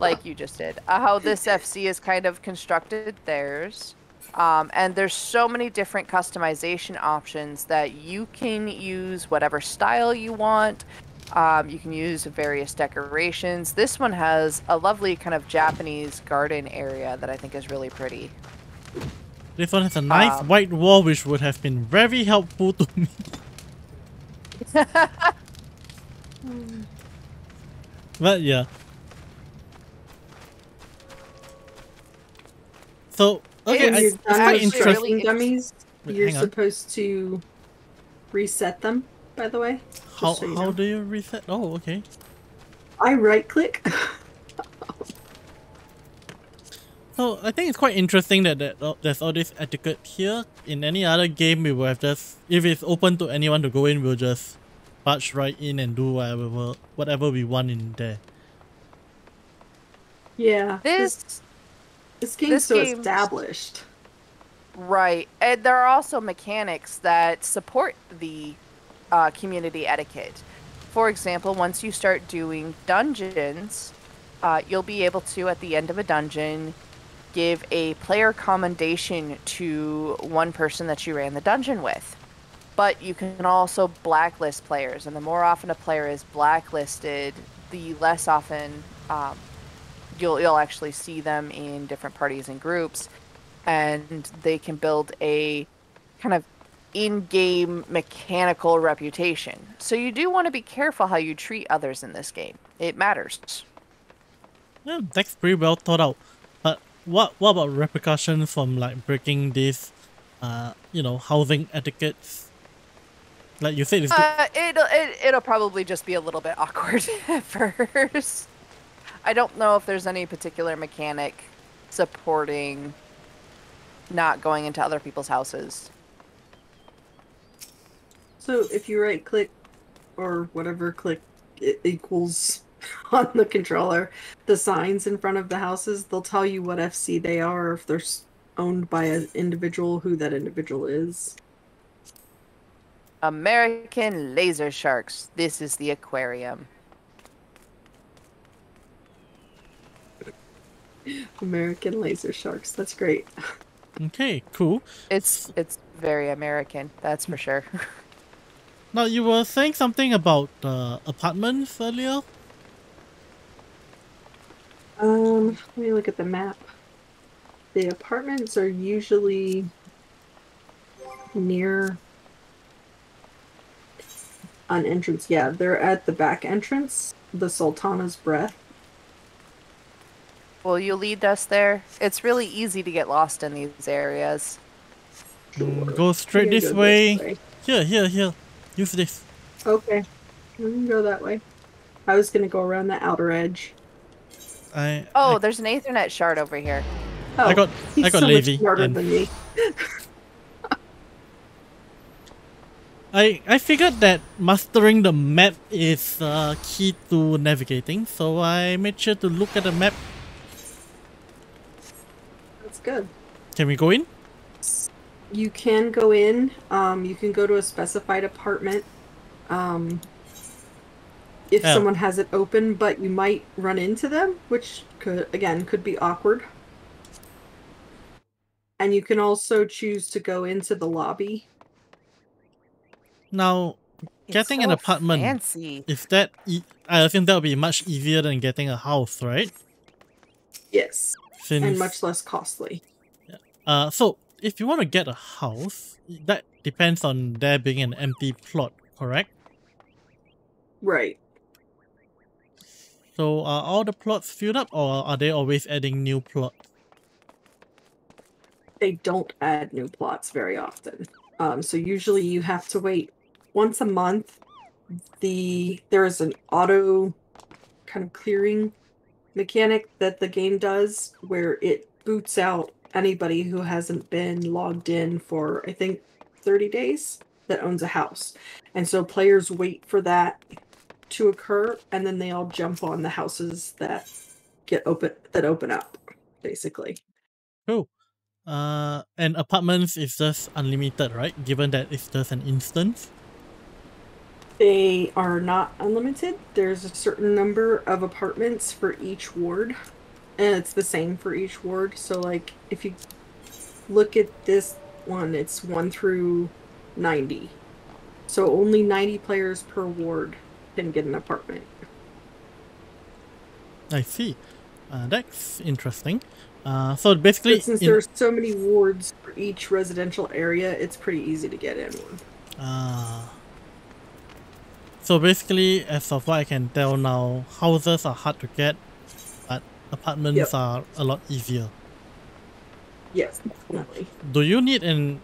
A: like you just did uh, how this <laughs> fc is kind of constructed theirs. Um, and there's so many different customization options that you can use whatever style you want. Um, you can use various decorations. This one has a lovely kind of japanese garden area that i think is really pretty
B: This one has a nice
A: Um,
B: white wall which would have been very helpful to me. <laughs> but yeah. So okay, I,
C: you're
B: it's
C: done
B: quite
C: with
A: interesting.
B: interesting.
C: crafting dummies,
B: Wait,
C: you're
B: hang on.
C: supposed to reset them. By the way,
B: How
C: so you
B: how
C: know.
B: do you reset? Oh, okay.
C: I right click. <laughs>
B: So I think it's quite interesting that, that uh, there's all this etiquette here. In any other game, we would have just if it's open to anyone to go in, we'll just barge right in and do whatever whatever we want in there.
C: yeah, this
A: this
C: this game's
A: this
C: so
A: game's-
C: established.
A: Right. And there are also mechanics that support the uh, community etiquette. For example, once you start doing dungeons, uh, you'll be able to, at the end of a dungeon, give a player commendation to one person that you ran the dungeon with. But you can also blacklist players, and the more often a player is blacklisted, the less often um, you'll you'll actually see them in different parties and groups and they can build a kind of in-game mechanical reputation. So you do want to be careful how you treat others in this game. It matters.
B: Yeah, that's pretty well thought out. But what what about repercussions from like breaking this, uh, you know, housing etiquettes? Like you said, it's.
A: Uh, it'll it, it'll probably just be a little bit <laughs> awkward at first. I don't know if there's any particular mechanic supporting not going into other people's houses.
C: So if you right click or whatever click it equals <laughs> on the controller, the signs in front of the houses, they'll tell you what FC they are if they're owned by an individual, who that individual is.
A: American laser sharks. This is the aquarium.
C: American laser sharks. That's great.
B: Okay, cool.
A: It's it's very American, that's for sure. <laughs>
B: Now you were saying something about uh, apartments earlier.
C: Um, let me look at the map. The apartments are usually near an entrance. Yeah, they're at the back entrance, the Sultana's Breath.
A: Will you lead us there? It's really easy to get lost in these areas.
B: Mm, go straight this
C: go
B: way. Here, here, here. Use this.
C: Okay. We can go that way. I was gonna go around the outer edge.
B: I
A: Oh,
B: I,
A: there's an Aethernet shard over here.
C: Oh,
B: I got
C: he's
B: I got
C: so
B: lazy.
C: much smarter
B: and
C: than me. <laughs>
B: I I figured that mastering the map is uh, key to navigating, so I made sure to look at the map.
C: That's good.
B: Can we go in?
C: You can go in. Um, you can go to a specified apartment. Um, if
B: Oh.
C: someone has it open, but you might run into them, which could again could be awkward. And you can also choose to go into the lobby.
B: Now,
A: It's
B: Getting an apartment.
A: Fancy.
B: if that e- I think that would be much easier than getting a house, right?
C: Yes,
B: Since
C: and much less costly.
B: uh, so if you want to get a house, that depends on there being an empty plot, correct?
C: Right.
B: So are all the plots filled up, or are they always adding new plots?
C: They don't add new plots very often. Um, so usually you have to wait once a month. The there is an auto kind of clearing mechanic that the game does where it boots out anybody who hasn't been logged in for I think 30 days that owns a house. And so players wait for that to occur and then they all jump on the houses that get open that open up basically.
B: Cool. Uh, and apartments is just unlimited, right? Given that it's just an instance.
C: They are not unlimited. There's a certain number of apartments for each ward, and it's the same for each ward. So, like, if you look at this one, it's 1 through 90. So, only 90 players per ward can get an apartment.
B: I see. Uh, that's interesting. Uh, so basically,
C: But since
B: in-
C: there's so many wards for each residential area, it's pretty easy to get in one.
B: Ah. So basically, as of what I can tell now, houses are hard to get, but apartments
C: Yep.
B: are a lot easier.
C: Yes, definitely.
B: Do you need an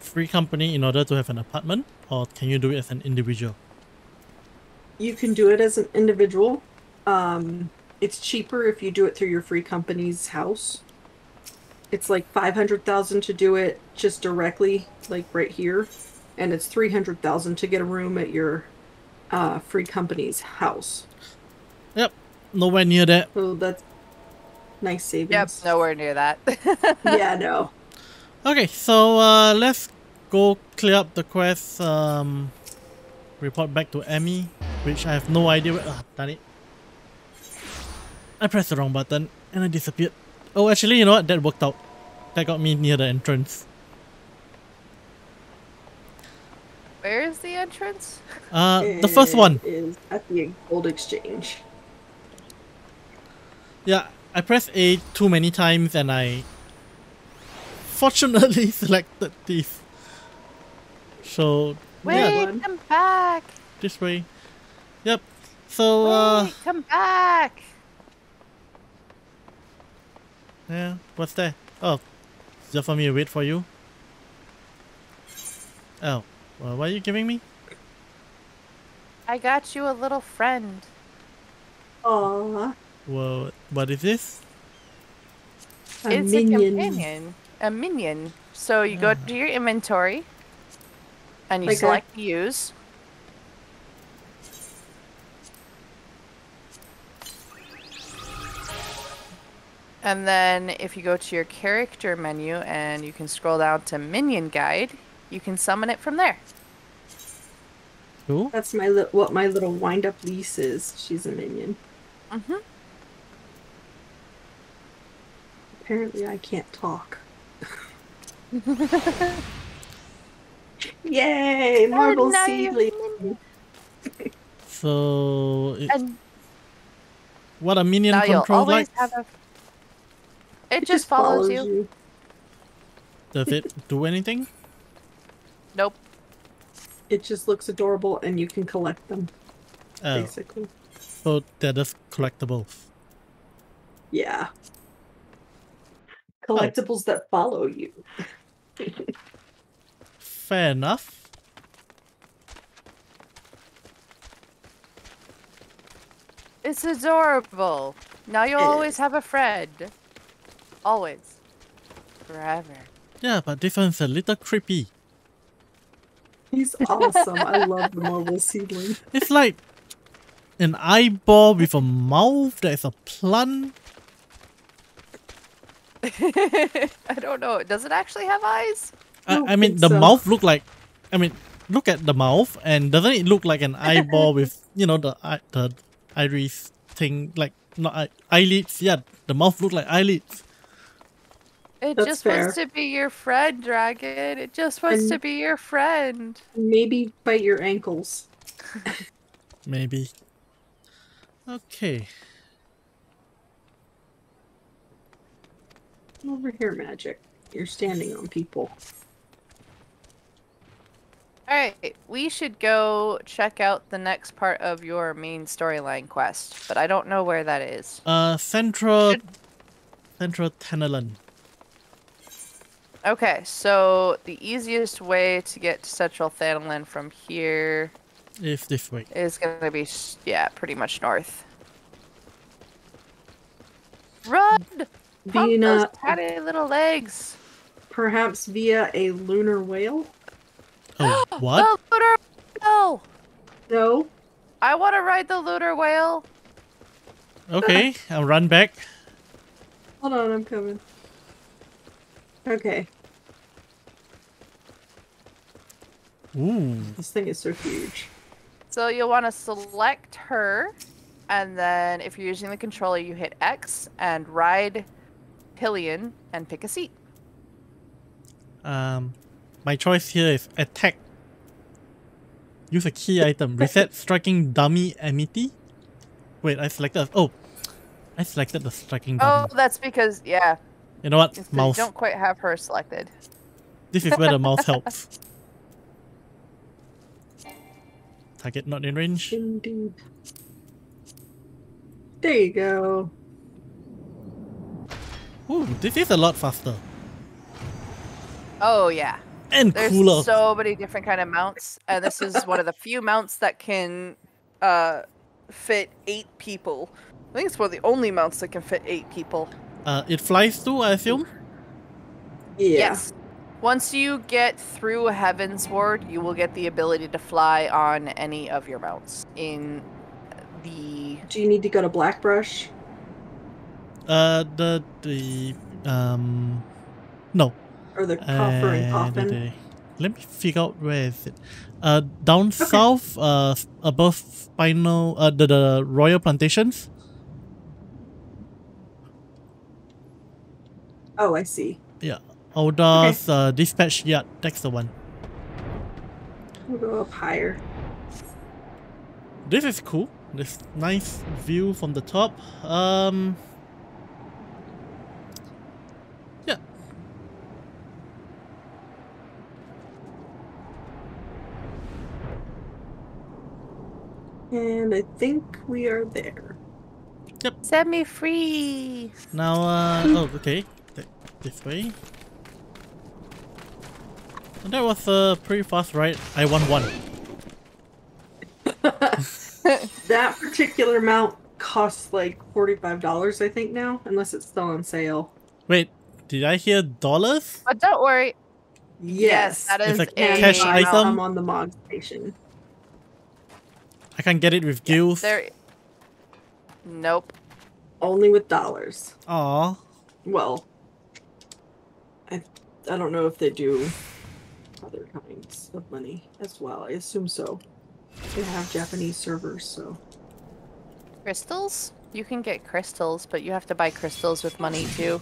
B: free company in order to have an apartment, or can you do it as an individual?
C: You can do it as an individual. Um, it's cheaper if you do it through your free company's house. It's like five hundred thousand to do it just directly, like right here, and it's three hundred thousand to get a room at your uh, free company's house.
B: Yep, nowhere near that.
C: So that's nice savings.
A: Yep, nowhere near that. <laughs>
C: yeah, no.
B: Okay, so uh, let's go clear up the quest. Um, report back to Emmy, which I have no idea where. Ah, darn it. I pressed the wrong button and I disappeared. Oh, actually, you know what? That worked out. That got me near the entrance.
A: Where is the entrance? <laughs>
B: Uh, the first one.
C: Is at the gold exchange.
B: Yeah, I pressed A too many times and I fortunately <laughs> selected this. So,
A: Wait,
B: yeah,
A: come back.
B: this way. Yep. So, uh,
A: come back.
B: yeah, what's that? Oh, just for me to wait for you? Oh, well, what are you giving me?
A: I got you a little friend.
C: Aw,
B: Well, what is this?
C: a
A: it's
C: minion.
A: a companion, a minion. So you go
B: Ah.
A: to your inventory, and you
C: Okay.
A: select use. And then if you go to your character menu and you can scroll down to minion guide, you can summon it from there.
B: Cool.
C: That's my li- what my little wind up lease is. She's a minion.
A: Mm-hmm.
C: Apparently, I can't talk. <laughs> Yay, Morbol
A: now you
C: Seedling. <laughs>
B: So, i-
A: And
B: what a minion
A: now you'll
B: like?
A: have a. It, just follows, you.
B: Does it <laughs> do anything?
A: Nope.
C: It just looks adorable, and you can collect them.
B: Oh,
C: Basically,
B: so they're just collectibles.
C: yeah. Oh. Collectibles that follow you. <laughs>
B: Fair enough.
A: It's adorable. Now you'll always have a friend. Always. Forever.
B: Yeah, but this one's a little creepy.
C: He's awesome. I love the Morbol seedling. <laughs>
B: It's like an eyeball with a mouth that's a plant. <laughs>
A: I don't know. Does it actually have eyes?
C: I
B: I, I mean, the
C: so.
B: mouth look like. I mean, look at the mouth, and doesn't it look like an <laughs> eyeball with you know the eye the iris thing, like not eye, eyelids? Yeah, the mouth look like eyelids.
A: It
C: That's
A: just
C: fair.
A: wants to be your friend, Dragon. It just wants to be your friend.
C: Maybe bite your ankles. <laughs>
B: Maybe. Okay.
C: Over here, magic. You're standing on people.
A: All right, we should go check out the next part of your main storyline quest, but I don't know where that is.
B: Uh, Central.
A: Should-
B: Central Thanalan.
A: Okay, so the easiest way to get to Central Thanalan from here
B: Is this way.
A: is going to be, yeah, pretty much north. Run! Pump
C: Via,
A: those tiny little legs.
C: perhaps via a lunar whale?
B: Oh, <gasps> what?
A: The lunar whale!
C: No.
A: I want to ride the lunar whale.
B: Okay, <laughs> I'll run back.
C: Hold on, I'm coming. Okay,
B: Ooh.
C: this thing is so huge.
A: So you'll want to select her, and then if you're using the controller, you hit X and ride pillion and pick a seat.
B: Um, my choice here is attack. Use a key item. Reset striking dummy amity. Wait, I selected. Oh, I selected the striking
A: oh,
B: dummy.
A: Oh, that's because yeah,
B: you know what?
A: it's 'cause you
B: Mouse.
A: don't quite have her selected.
B: This is where the mouse <laughs> helps. Target not in range.
C: Indeed. There you go.
B: Ooh, this is a lot faster
A: Oh yeah,
B: and
A: there's
B: cooler.
A: so many different kind of mounts, and this is one of the few mounts that can uh, fit eight people. I think it's one of the only mounts that can fit eight people.
B: Uh, it flies too, I assume.
C: Yeah.
A: Yes. Once you get through Heavensward, you will get the ability to fly on any of your mounts in the.
C: Do you need to go to Blackbrush?
B: Uh, the the um, no.
C: Or the coffer and
B: Uh,
C: coffin?
B: the- the- Let me figure out where is it. Uh, down south, uh, above Spinal, uh, the, the Royal Plantations.
C: Oh, I see.
B: Yeah, Ul'dah's uh, Dispatch Yard. That's the one.
C: We'll go up higher.
B: This is cool. This nice view from the top. Um. Yeah.
C: And I think we are there. Yep.
A: Set me free!
B: Now, uh, <laughs> oh, okay. Th- This way. That was a pretty fast ride. I won one. <laughs>
C: That particular mount costs like $45, I think, now, unless it's still on sale.
B: Wait, did I hear dollars?
A: But don't worry.
C: Yes,
A: that is It's
B: a
A: a
B: cash
C: buy
B: item?
C: some on the mod station.
B: I can get it with gills.
A: There. Nope.
C: Only with dollars.
B: Aw.
C: Well, I I don't know if they do other kinds of money as well. I assume so. They have Japanese servers, so
A: Crystals? You can get crystals, but you have to buy crystals with money too.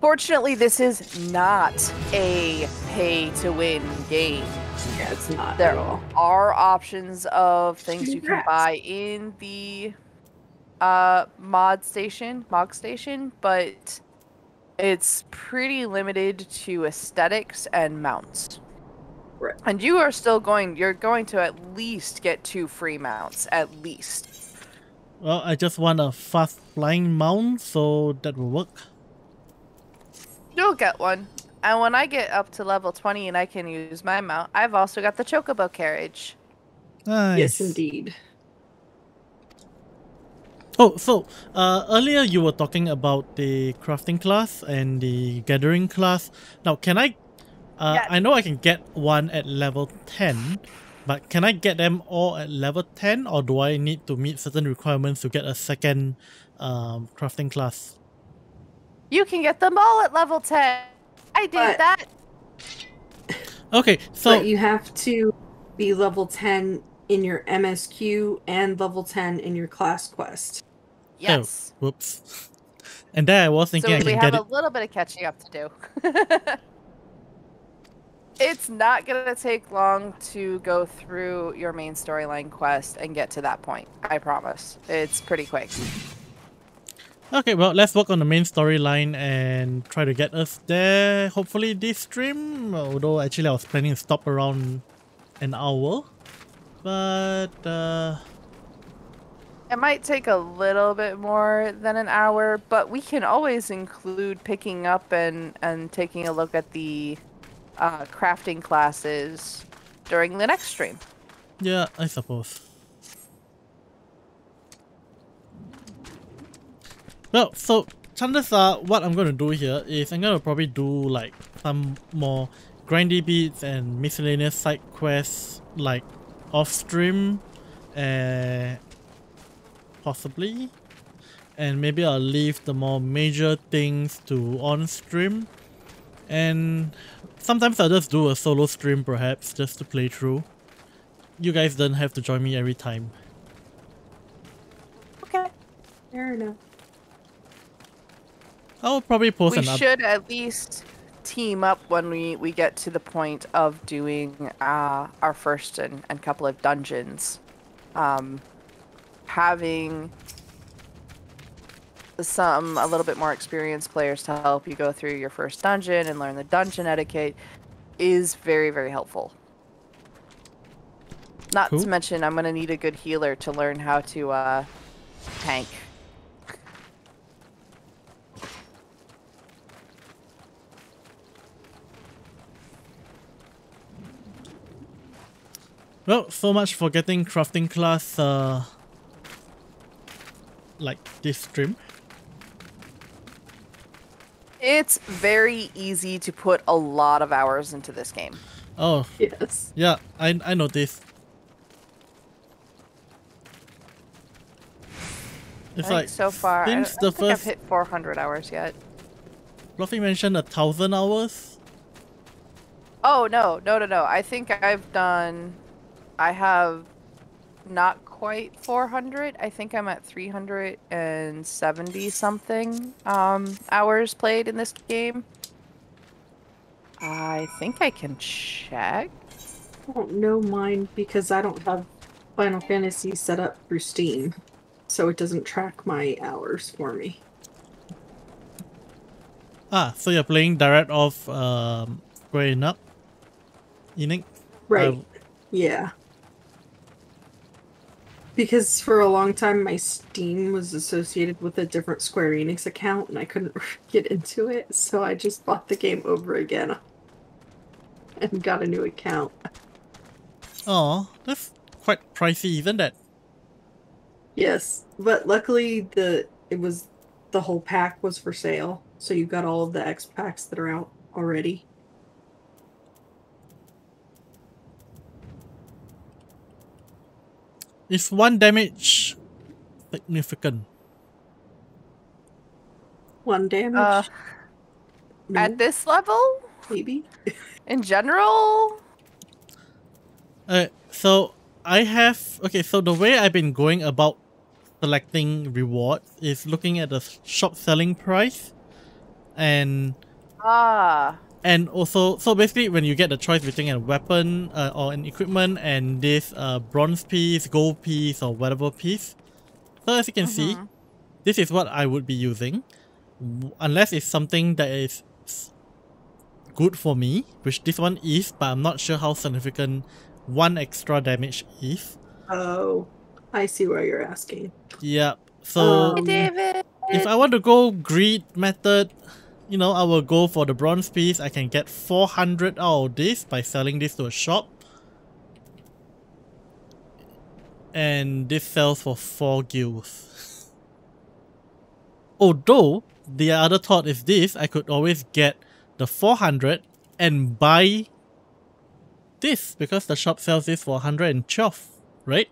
A: Fortunately, this is not a pay to win game.
C: Yeah, it's not
A: There
C: at all.
A: are options of things you can buy in the uh, mod station, mog station, but it's pretty limited to aesthetics and mounts.
C: Right.
A: And you are still going, you're going to at least get two free mounts, at least.
B: Well, I just want a fast flying mount, so that will work.
A: You'll get one. And when I get up to level 20 and I can use my mount, I've also got the chocobo carriage.
B: Nice.
C: Yes, indeed.
B: Oh, so uh, earlier you were talking about the crafting class and the gathering class. Now, can I? Uh,
A: Yes.
B: I know I can get one at level ten, but can I get them all at level ten, or do I need to meet certain requirements to get a second um, crafting class?
A: You can get them all at level 10. I did
C: But-
A: that.
B: Okay, so
C: but you have to be level 10 in your MSQ and level 10 in your class quest.
A: Oh, yes.
B: whoops. And there I was
A: so
B: thinking I
A: we
B: can
A: have
B: get
A: a
B: it.
A: little bit of catching up to do. <laughs> it's not going to take long to go through your main storyline quest and get to that point. I promise. It's pretty quick.
B: Okay, well, let's work on the main storyline and try to get us there. Hopefully, this stream. Although, actually, I was planning to stop around an hour. But, uh,
A: It might take a little bit more than an hour, but we can always include picking up and, and taking a look at the uh, crafting classes during the next stream.
B: yeah, I suppose. Well, so chances are what I'm gonna do here is I'm gonna probably do like some more grindy beats and miscellaneous side quests like off stream, uh, possibly, and maybe I'll leave the more major things to on stream, and sometimes I'll just do a solo stream perhaps just to play through. You guys don't have to join me every time.
A: Okay.
C: Fair enough.
B: I'll probably post
A: we should at least team up when we, we get to the point of doing uh, our first and, and couple of dungeons. Um, having some a little bit more experienced players to help you go through your first dungeon and learn the dungeon etiquette is very very helpful. Not
B: Cool.
A: to mention, I'm gonna need a good healer to learn how to uh, tank.
B: Well, so much for getting crafting class uh like this stream.
A: It's very easy to put a lot of hours into this game.
B: Oh,
C: Yes.
B: yeah, I I noticed.
A: I
B: It's
A: think
B: like
A: so far, I don't,
B: since
A: I
B: the
A: don't think I've hit 400 hours yet.
B: Fluffy mentioned a thousand hours.
A: Oh no, no, no, no! I think I've done. I have not quite 400. I think I'm at 370 something um, hours played in this game. I think I can check.
C: I don't know mine because I don't have Final Fantasy set up through Steam. So it doesn't track my hours for me.
B: Ah, so you're playing direct off um Square Enix? Enix?
C: Right.
B: Uh,
C: Yeah. Because for a long time my Steam was associated with a different Square Enix account and I couldn't <laughs> get into it, so I just bought the game over again <laughs> and got a new account.
B: oh, that's quite pricey, isn't that?
C: Yes, but luckily the it was the whole pack was for sale, so you got all of the X packs that are out already.
B: Is one damage significant?
C: One damage.
A: Uh,
C: no,
A: At this level,
C: maybe. <laughs>
A: in general,
B: Uh, so I have okay. So the way I've been going about selecting rewards is looking at the shop selling price, and
A: ah,
B: and also so basically when you get the choice between a weapon uh, or an equipment and this uh, bronze piece, gold piece, or whatever piece. So as you can see,
A: Mhm.
B: this is what I would be using, unless it's something that is good for me, which this one is, but I'm not sure how significant one extra damage is.
C: Oh, I see why you're asking.
B: Yep. So
C: Um,
A: Hey, David.
B: if I want to go greed method, you know, I will go for the bronze piece. I can get 400 out of this by selling this to a shop. And this sells for 4 gills. <laughs> Although, the other thought is this, I could always get the 400 and buy this because the shop sells this for 112, right?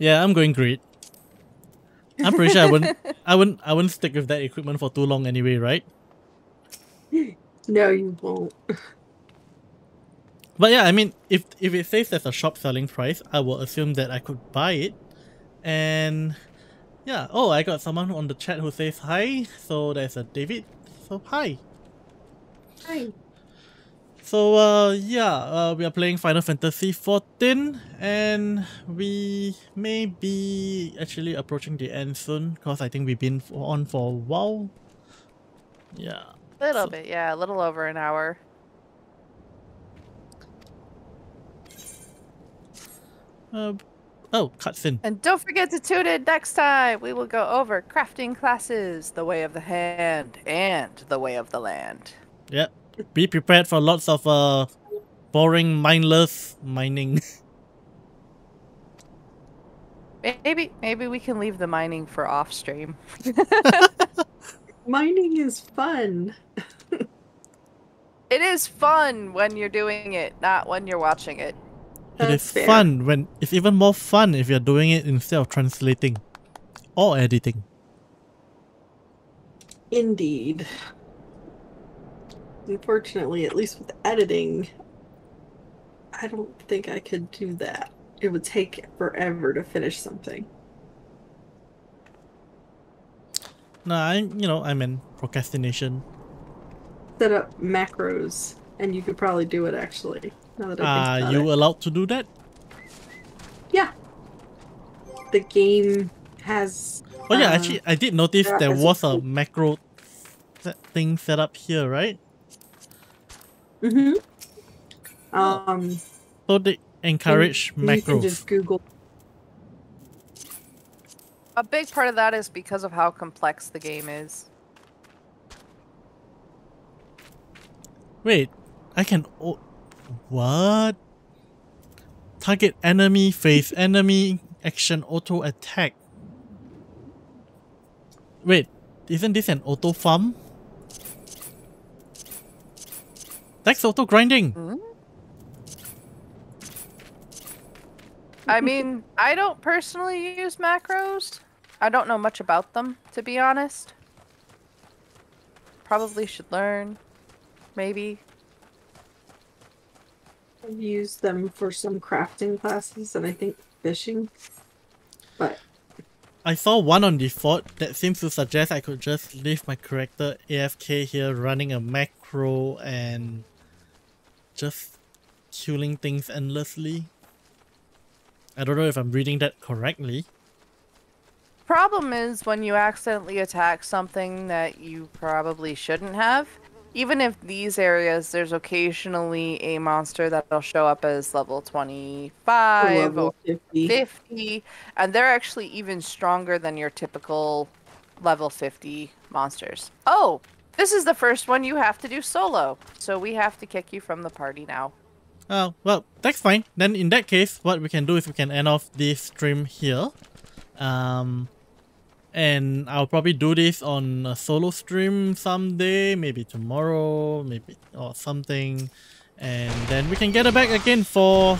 B: Yeah, I'm going great. I'm pretty sure I wouldn't I wouldn't I wouldn't stick with that equipment for too long anyway, right?
C: No, you won't.
B: But yeah, I mean if if it says there's a shop selling price, I will assume that I could buy it. And yeah, oh I got someone on the chat who says hi. So there's a David. So hi.
C: Hi.
B: So uh yeah, uh, we are playing Final Fantasy XIV and we may be actually approaching the end soon because I think we've been on for a while. Yeah.
A: A Little
B: So-
A: bit, yeah, a little over an hour.
B: Uh, oh, cutscene.
A: And don't forget to tune in next time. We will go over crafting classes, the way of the hand, and the way of the land.
B: Yeah. Be prepared for lots of uh boring, mindless mining. <laughs>
A: Maybe maybe we can leave the mining for off stream.
C: Mining is fun. <laughs>
A: It is fun when you're doing it, not when you're watching it.
B: it
C: That's
B: is
C: fair.
B: fun when it's even more fun if you're doing it instead of translating or editing.
C: Indeed. Unfortunately, at least with editing, I don't think I could do that. It would take forever to finish something.
B: No, I you know, I'm in procrastination.
C: Set up macros, and you could probably do it actually. Now that I think
B: Are you
C: it.
B: allowed to do that?
C: Yeah. The game has.
B: Oh yeah,
C: uh,
B: actually I did notice there
C: a
B: was a macro thing set up here, right?
C: Mm-hmm. Um,
B: So they encourage
C: and You can just Google.
A: A big part of that is because of how complex the game is.
B: Wait, I can o- what? Target enemy, face <laughs> enemy, action auto attack. Wait, isn't this an auto farm? That's auto grinding.
A: I mean, I don't personally use macros. I don't know much about them, to be honest. Probably should learn. Maybe.
C: I've used them for some crafting classes and I think fishing. But
B: I saw one on default that seems to suggest I could just leave my character AFK here running a macro and just killing things endlessly. I don't know if I'm reading that correctly.
A: Problem is when you accidentally attack something that you probably shouldn't have. Even if these areas, there's occasionally a monster that'll show up as level 25 or
C: level 50.
A: 50, and they're actually even stronger than your typical level 50 monsters. Oh, this is the first one you have to do solo, so we have to kick you from the party now.
B: Oh, well, that's fine. Then in that case, what we can do is we can end off this stream here. Um, and I'll probably do this on a solo stream someday, maybe tomorrow, maybe or something. And then we can get it back again for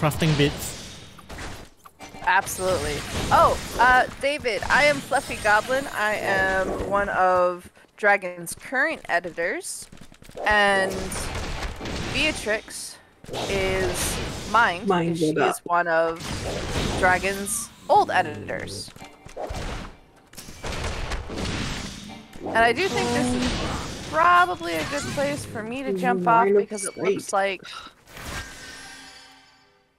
B: crafting bits.
A: Absolutely. Oh, uh, David, I am Fluffy Goblyn. I am one of Dragon's current editors, and Beatrix is mine.
C: Mine
A: She is one of Dragon's old editors. And I do think this is probably a good place for me to jump off because it looks like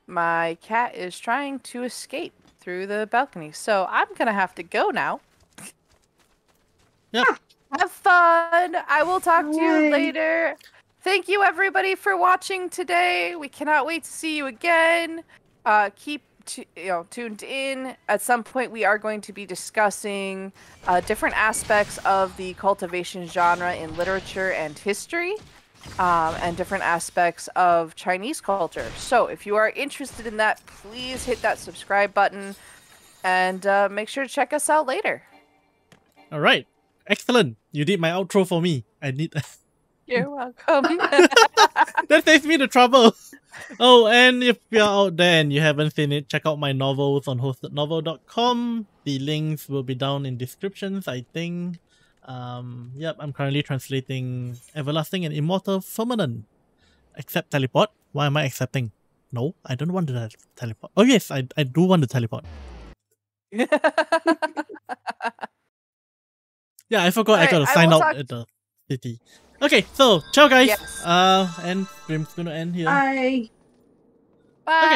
A: my cat is trying to escape through the balcony. So I'm gonna have to go now.
B: Yep.
A: Have fun. I will talk to you later. Thank you everybody for watching today. We cannot wait to see you again. Uh, keep tu- you know tuned in. At some point, we are going to be discussing uh, different aspects of the cultivation genre in literature and history, um, and different aspects of Chinese culture. So, if you are interested in that, please hit that subscribe button, and uh, make sure to check us out later.
B: All right, excellent. You did my outro for me. I need <laughs>
A: You're welcome. <laughs>
B: that saves me the trouble. <laughs> Oh, and if you're out there and you haven't seen it, check out my novels on hostednovel.com. The links will be down in descriptions, I think. Um, yep, I'm currently translating Everlasting and Immortal Firmament. Accept teleport. Why am I accepting? No, I don't want to teleport. Oh yes, I, I do want to teleport. Yeah, I forgot I gotta
A: I
B: sign out
A: talk-
B: at the city. Okay, so ciao guys.
A: Yes.
B: Uh, and stream's gonna end here.
C: I
A: Bye.